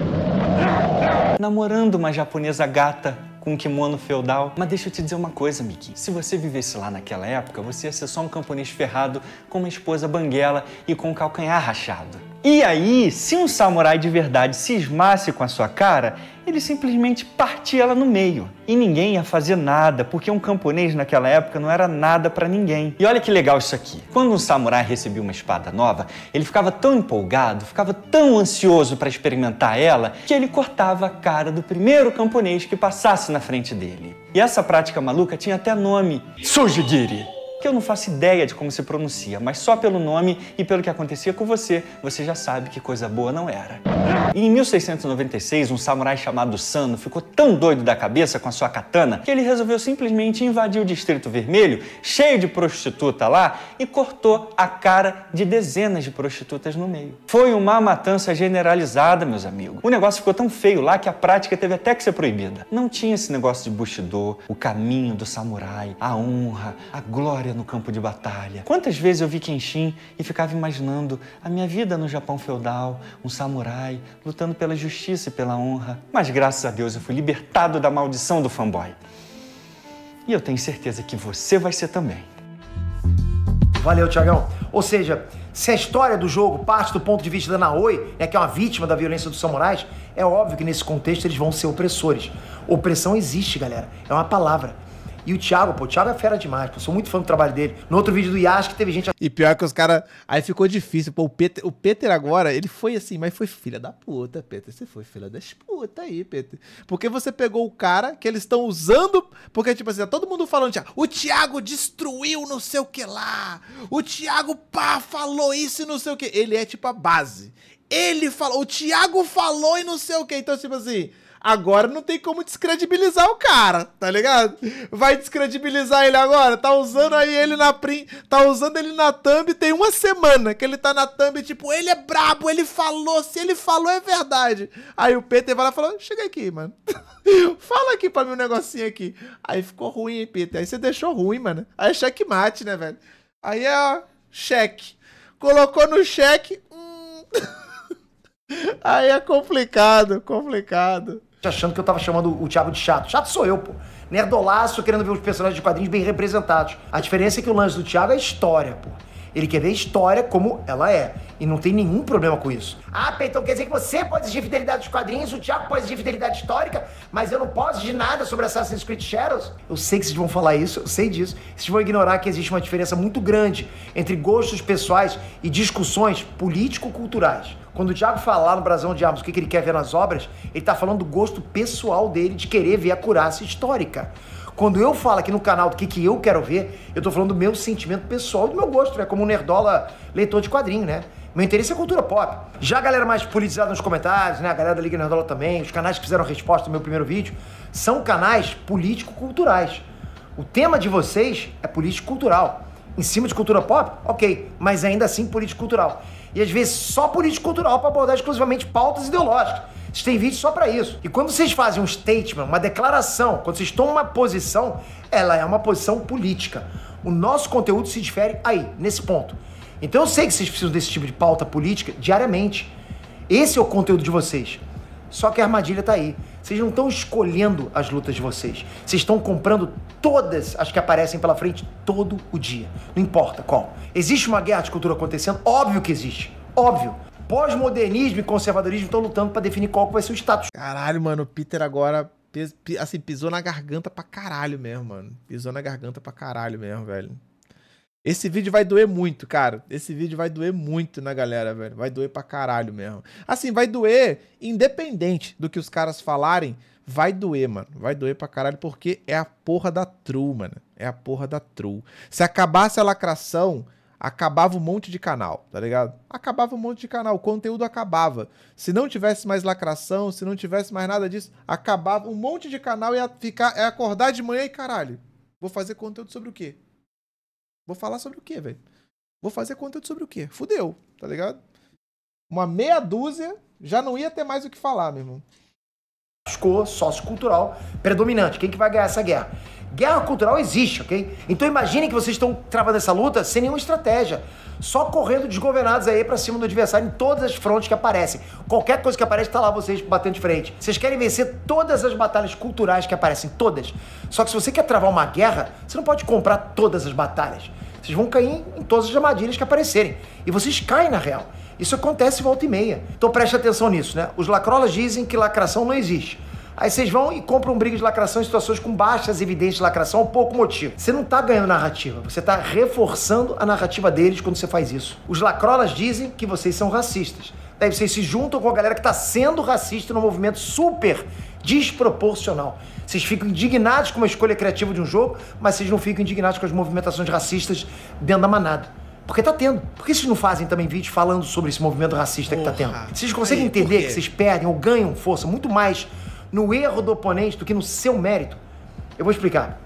Namorando uma japonesa gata com um kimono feudal. Mas deixa eu te dizer uma coisa, Miki. Se você vivesse lá naquela época, você ia ser só um camponês ferrado com uma esposa banguela e com um calcanhar rachado. E aí, se um samurai de verdade cismasse com a sua cara, ele simplesmente partia ela no meio. E ninguém ia fazer nada, porque um camponês naquela época não era nada para ninguém. E olha que legal isso aqui. Quando um samurai recebia uma espada nova, ele ficava tão empolgado, ficava tão ansioso para experimentar ela, que ele cortava a cara do primeiro camponês que passasse na frente dele. E essa prática maluca tinha até nome: Sujigiri que eu não faço ideia de como se pronuncia, mas só pelo nome e pelo que acontecia com você, você já sabe que coisa boa não era. E em 1696, um samurai chamado Sano ficou tão doido da cabeça com a sua katana que ele resolveu simplesmente invadir o Distrito Vermelho, cheio de prostituta lá, e cortou a cara de dezenas de prostitutas no meio. Foi uma matança generalizada, meus amigos. O negócio ficou tão feio lá que a prática teve até que ser proibida. Não tinha esse negócio de Bushido, o caminho do samurai, a honra, a glória no campo de batalha. Quantas vezes eu vi Kenshin e ficava imaginando a minha vida no Japão feudal, um samurai lutando pela justiça e pela honra. Mas graças a Deus eu fui libertado da maldição do fanboy. E eu tenho certeza que você vai ser também. Valeu, Tiagão. Ou seja, se a história do jogo parte do ponto de vista da Naoi, né, que é uma vítima da violência dos samurais, é óbvio que nesse contexto eles vão ser opressores. Opressão existe, galera. É uma palavra. E o Thiago, pô, o Thiago é fera demais, pô. Sou muito fã do trabalho dele. No outro vídeo do Yas que teve gente. E pior que os caras. Aí ficou difícil. Pô, o Peter, o Peter agora, ele foi assim, mas foi filha da puta, Peter. Você foi filha das puta aí, Peter. Porque você pegou o cara que eles estão usando. Porque, tipo assim, tá todo mundo falando, o Thiago destruiu não sei o que lá. O Thiago, pá, falou isso e não sei o que. Ele é tipo a base. Ele falou, o Thiago falou e não sei o que. Então, tipo assim. Agora não tem como descredibilizar o cara, tá ligado? Vai descredibilizar ele agora? Tá usando aí ele na print, tá usando ele na thumb tem uma semana que ele tá na thumb, tipo, ele é brabo, ele falou, se ele falou é verdade. Aí o Peter vai lá e falou, chega aqui, mano. [LAUGHS] Fala aqui pra mim um negocinho aqui. Aí ficou ruim, hein, Peter? Aí você deixou ruim, mano. Aí é checkmate, né, velho? Aí é cheque. Colocou no cheque. Hum... [LAUGHS] Aí é complicado, complicado achando que eu tava chamando o Thiago de chato. Chato sou eu, pô. Nerdolaço querendo ver os personagens de quadrinhos bem representados. A diferença é que o lance do Thiago é história, pô. Ele quer ver a história como ela é. E não tem nenhum problema com isso. Ah, então quer dizer que você pode exigir fidelidade dos quadrinhos, o Thiago pode exigir fidelidade histórica, mas eu não posso exigir nada sobre Assassin's Creed Shadows? Eu sei que vocês vão falar isso, eu sei disso. Vocês vão ignorar que existe uma diferença muito grande entre gostos pessoais e discussões político-culturais. Quando o Thiago falar no Brasão de Armas o que ele quer ver nas obras, ele tá falando do gosto pessoal dele de querer ver a curácia histórica. Quando eu falo aqui no canal do que, que eu quero ver, eu tô falando do meu sentimento pessoal e do meu gosto, né? Como um nerdola leitor de quadrinho, né? Meu interesse é cultura pop. Já a galera mais politizada nos comentários, né? A galera da Liga Nerdola também, os canais que fizeram resposta no meu primeiro vídeo, são canais político-culturais. O tema de vocês é político-cultural. Em cima de cultura pop? Ok, mas ainda assim político-cultural. E às vezes só político-cultural para abordar exclusivamente pautas ideológicas. Vocês têm vídeo só para isso. E quando vocês fazem um statement, uma declaração, quando vocês tomam uma posição, ela é uma posição política. O nosso conteúdo se difere aí, nesse ponto. Então eu sei que vocês precisam desse tipo de pauta política diariamente. Esse é o conteúdo de vocês. Só que a armadilha tá aí. Vocês não estão escolhendo as lutas de vocês. Vocês estão comprando todas as que aparecem pela frente todo o dia. Não importa qual. Existe uma guerra de cultura acontecendo? Óbvio que existe. Óbvio pós-modernismo e conservadorismo estão lutando para definir qual vai ser o status. Caralho, mano, o Peter agora assim, pisou na garganta pra caralho mesmo, mano. Pisou na garganta pra caralho mesmo, velho. Esse vídeo vai doer muito, cara. Esse vídeo vai doer muito na galera, velho. Vai doer pra caralho mesmo. Assim, vai doer independente do que os caras falarem. Vai doer, mano. Vai doer pra caralho porque é a porra da true, mano. É a porra da true. Se acabasse a lacração, acabava um monte de canal, tá ligado? Acabava um monte de canal, o conteúdo acabava. Se não tivesse mais lacração, se não tivesse mais nada disso, acabava um monte de canal ia ficar, é acordar de manhã e caralho. Vou fazer conteúdo sobre o quê? Vou falar sobre o quê, velho? Vou fazer conteúdo sobre o quê? Fudeu, tá ligado? uma meia dúzia, já não ia ter mais o que falar, meu irmão. Ficou sociocultural predominante. Quem que vai ganhar essa guerra? Guerra cultural existe, ok? Então imagine que vocês estão travando essa luta sem nenhuma estratégia. Só correndo desgovernados aí pra cima do adversário em todas as frontes que aparecem. Qualquer coisa que aparece, tá lá vocês batendo de frente. Vocês querem vencer todas as batalhas culturais que aparecem, todas. Só que se você quer travar uma guerra, você não pode comprar todas as batalhas. Vocês vão cair em todas as armadilhas que aparecerem. E vocês caem na real. Isso acontece volta e meia. Então preste atenção nisso, né? Os lacrolas dizem que lacração não existe. Aí vocês vão e compram um briga de lacração em situações com baixas evidências de lacração, pouco motivo. Você não tá ganhando narrativa, você tá reforçando a narrativa deles quando você faz isso. Os lacrolas dizem que vocês são racistas. Daí vocês se juntam com a galera que tá sendo racista num movimento super desproporcional. Vocês ficam indignados com uma escolha criativa de um jogo, mas vocês não ficam indignados com as movimentações racistas dentro da manada. Porque tá tendo. Por que vocês não fazem também vídeos falando sobre esse movimento racista que tá tendo? Vocês conseguem Aí, entender que vocês perdem ou ganham força muito mais no erro do oponente do que no seu mérito? Eu vou explicar.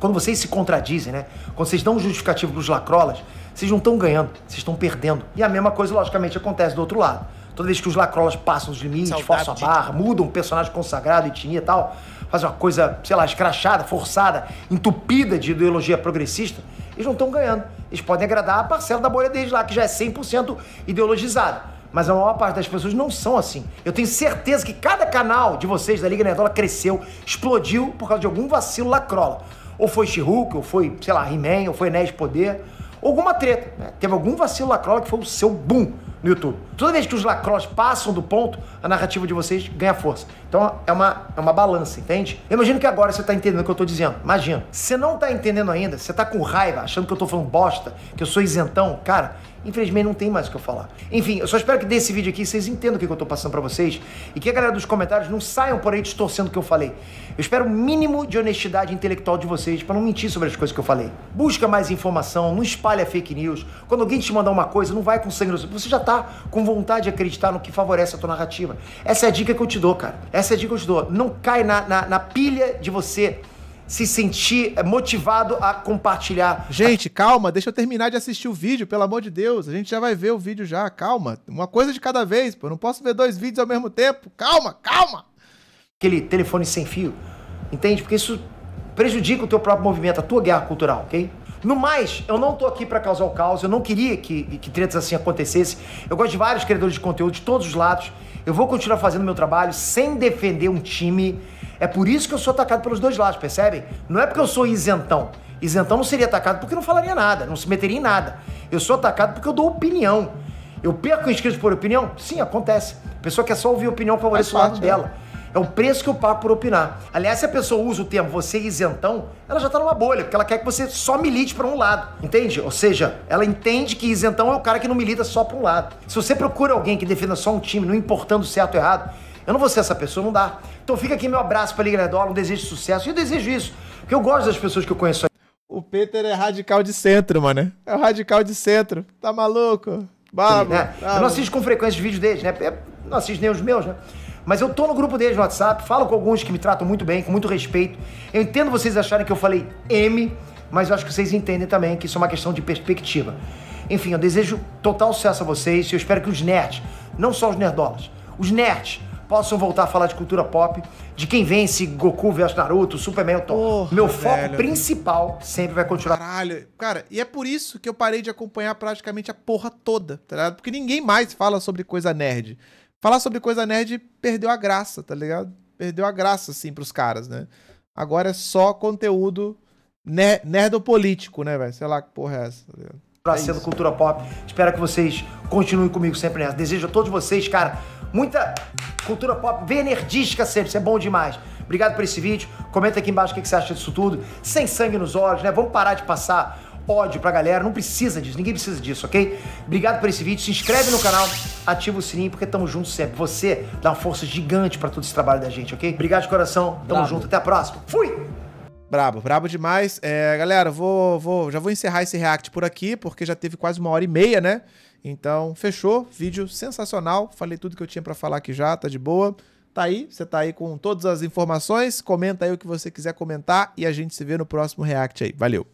Quando vocês se contradizem, né? Quando vocês dão um justificativo pros lacrolas, vocês não estão ganhando, vocês estão perdendo. E a mesma coisa, logicamente, acontece do outro lado. Toda vez que os lacrolas passam os limites, Saudade forçam a barra, mudam um personagem consagrado, etnia e tal, fazem uma coisa, sei lá, escrachada, forçada, entupida de ideologia progressista, eles não estão ganhando. Eles podem agradar a parcela da bolha deles lá, que já é 100% ideologizada. Mas a maior parte das pessoas não são assim. Eu tenho certeza que cada canal de vocês da Liga Nerdola cresceu, explodiu por causa de algum vacilo lacrola. Ou foi She-Hulk, ou foi, sei lá, He-Man, ou foi Enéas de Poder, alguma treta. né? Teve algum vacilo lacrola que foi o seu boom no YouTube. Toda vez que os lacrolas passam do ponto, a narrativa de vocês ganha força. Então é uma, é uma balança, entende? Eu imagino que agora você tá entendendo o que eu tô dizendo. Imagina. Você não tá entendendo ainda, você tá com raiva, achando que eu tô falando bosta, que eu sou isentão. Cara, infelizmente não tem mais o que eu falar. Enfim, eu só espero que desse vídeo aqui vocês entendam o que eu tô passando pra vocês e que a galera dos comentários não saiam por aí distorcendo o que eu falei. Eu espero o mínimo de honestidade intelectual de vocês pra não mentir sobre as coisas que eu falei. Busca mais informação, não espalha fake news. Quando alguém te mandar uma coisa, não vai com sangue no. Você já tá com vontade de acreditar no que favorece a tua narrativa. Essa é a dica que eu te dou, cara. Essa é a dica que eu te dou. Não cai na, na, na pilha de você se sentir eh, motivado a compartilhar Gente, calma, deixa eu terminar de assistir o vídeo, pelo amor de Deus. A gente já vai ver o vídeo já, calma. Uma coisa de cada vez, pô. Eu não posso ver dois vídeos ao mesmo tempo. Calma, calma. aquele telefone sem fio, entende? Porque isso prejudica o teu próprio movimento, a tua guerra cultural, ok? No mais, eu não tô aqui pra causar o caos, eu não queria que, que tretas assim acontecessem. Eu gosto de vários criadores de conteúdo de todos os lados. Eu vou continuar fazendo meu trabalho sem defender um time. É por isso que eu sou atacado pelos dois lados, percebem? Não é porque eu sou isentão. Isentão não seria atacado porque não falaria nada, não se meteria em nada. Eu sou atacado porque eu dou opinião. Eu perco inscritos por opinião? Sim, acontece. A pessoa quer só ouvir a opinião favorece o lado parte, é. É o preço que eu pago por opinar. Aliás, se a pessoa usa o termo você isentão, ela já tá numa bolha, porque ela quer que você só milite pra um lado. Entende? Ou seja, ela entende que isentão é o cara que não milita só pra um lado. Se você procura alguém que defenda só um time, não importando certo ou errado, eu não vou ser essa pessoa, não dá. Então fica aqui meu abraço pra Liga Nerdola, um desejo de sucesso. E eu desejo isso, porque eu gosto das pessoas que eu conheço O Peter é radical de centro, mano. É o radical de centro. Tá maluco? Baba. né? tá Eu não assisto com frequência os vídeos deles, né? Eu Não assisto nem os meus, né? Mas eu tô no grupo deles no WhatsApp, falo com alguns que me tratam muito bem, com muito respeito. Eu entendo vocês acharem que eu falei M, mas eu acho que vocês entendem também que isso é uma questão de perspectiva. Enfim, eu desejo total sucesso a vocês e eu espero que os nerds, não só os nerdolas, os nerds possam voltar a falar de cultura pop, de quem vence Goku versus Naruto, Superman Thor. Meu foco velho. principal sempre vai continuar Caralho. Cara, e é por isso que eu parei de acompanhar praticamente a porra toda, tá ligado? Porque ninguém mais fala sobre coisa nerd. Falar sobre coisa nerd perdeu a graça, tá ligado? Perdeu a graça, assim, pros caras, né? Agora é só conteúdo ner nerdopolítico, né, velho? Sei lá que porra é essa, tá ligado? pra É sendo cultura pop. Espero que vocês continuem comigo sempre nessa. Desejo a todos vocês, cara, muita cultura pop, bem nerdística sempre, isso é bom demais. Obrigado por esse vídeo. Comenta aqui embaixo o que você acha disso tudo. Sem sangue nos olhos, né? Vamos parar de passar ódio pra galera. Não precisa disso, ninguém precisa disso, ok? Obrigado por esse vídeo. Se inscreve no canal, ativa o sininho, porque tamo juntos sempre. Você dá uma força gigante pra todo esse trabalho da gente, ok? Obrigado de coração. Tamo Bravo. junto. Até a próxima. Fui! Brabo, brabo demais. É, galera, vou, vou, já vou encerrar esse react por aqui, porque já teve quase uma hora e meia, né? Então, fechou. Vídeo sensacional. Falei tudo que eu tinha pra falar aqui já, tá de boa. Tá aí, você tá aí com todas as informações. Comenta aí o que você quiser comentar e a gente se vê no próximo react aí. Valeu.